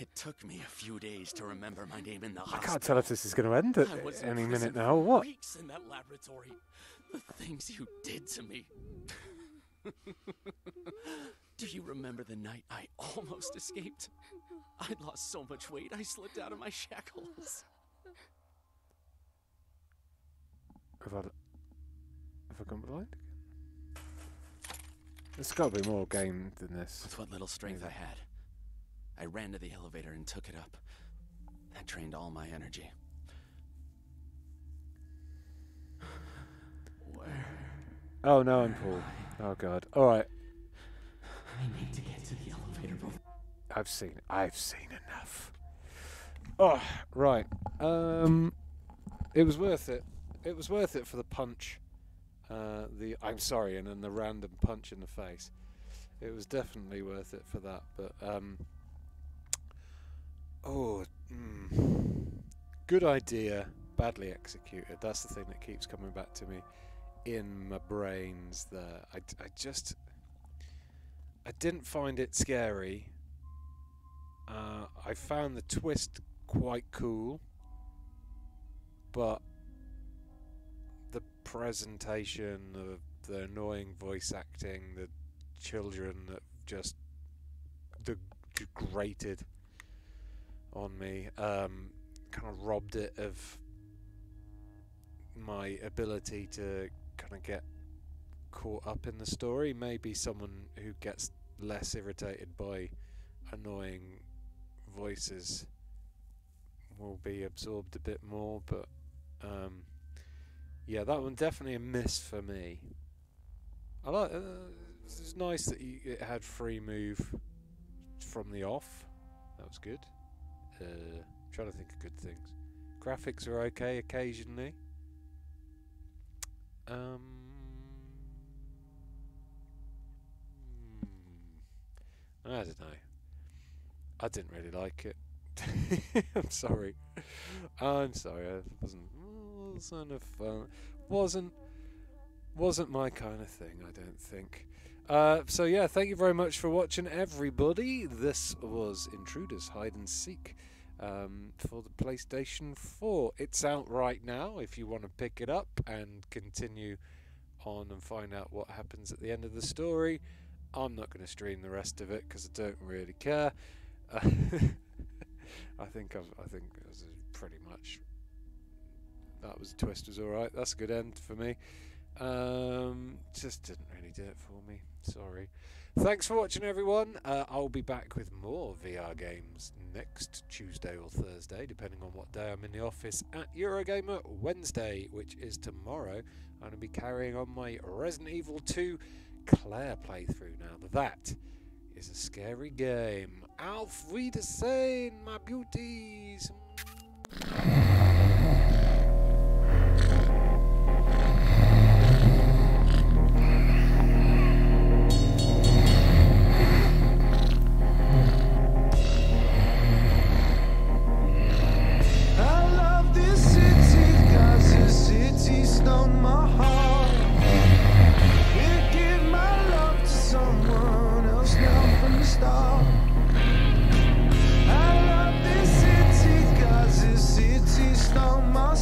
It took me a few days to remember my name in the I hospital. can't tell if this is going to end at I was in any minute now or what. Weeks in that laboratory. The things you did to me. Do you remember the night I almost escaped? I'd lost so much weight I slipped out of my shackles. Have I, have I gone blind again? There's got to be more game than this. With what little strength I had, I ran to the elevator and took it up. That drained all my energy. Where? Oh no, I'm Paul. Oh god. All right, I've seen. I've seen enough. Oh, right. Um, it was worth it. It was worth it for the punch. Uh, the I'm sorry, and then the random punch in the face. It was definitely worth it for that. But um, oh, mm, good idea, badly executed. That's the thing that keeps coming back to me in my brains. There, I, I just, I didn't find it scary. Uh, I found the twist quite cool, but the presentation of the annoying voice acting, the children that just the grated on me, um, kind of robbed it of my ability to kind of get caught up in the story. Maybe someone who gets less irritated by annoying voices will be absorbed a bit more, but um, yeah, that one definitely a miss for me. I like. Uh, it's nice that you, it had free move from the off. That was good. Uh, trying to think of good things. Graphics are okay occasionally. Um, hmm, I don't know. I didn't really like it. I'm sorry. I'm sorry. I wasn't wasn't a fun. Wasn't wasn't my kind of thing. I don't think. Uh, so yeah, thank you very much for watching, everybody. This was Intruders Hide and Seek um, for the PlayStation 4. It's out right now. If you want to pick it up and continue on and find out what happens at the end of the story, I'm not going to stream the rest of it because I don't really care. I think I've, I think pretty much that was twist was all right. That's a good end for me. Um, just didn't really do it for me. Sorry. Thanks for watching, everyone. Uh, I'll be back with more VR games next Tuesday or Thursday, depending on what day I'm in the office at Eurogamer Wednesday, which is tomorrow. I'm going to be carrying on my Resident Evil 2 Claire playthrough now. That is a scary game. Auf Wiedersehen, my beauties.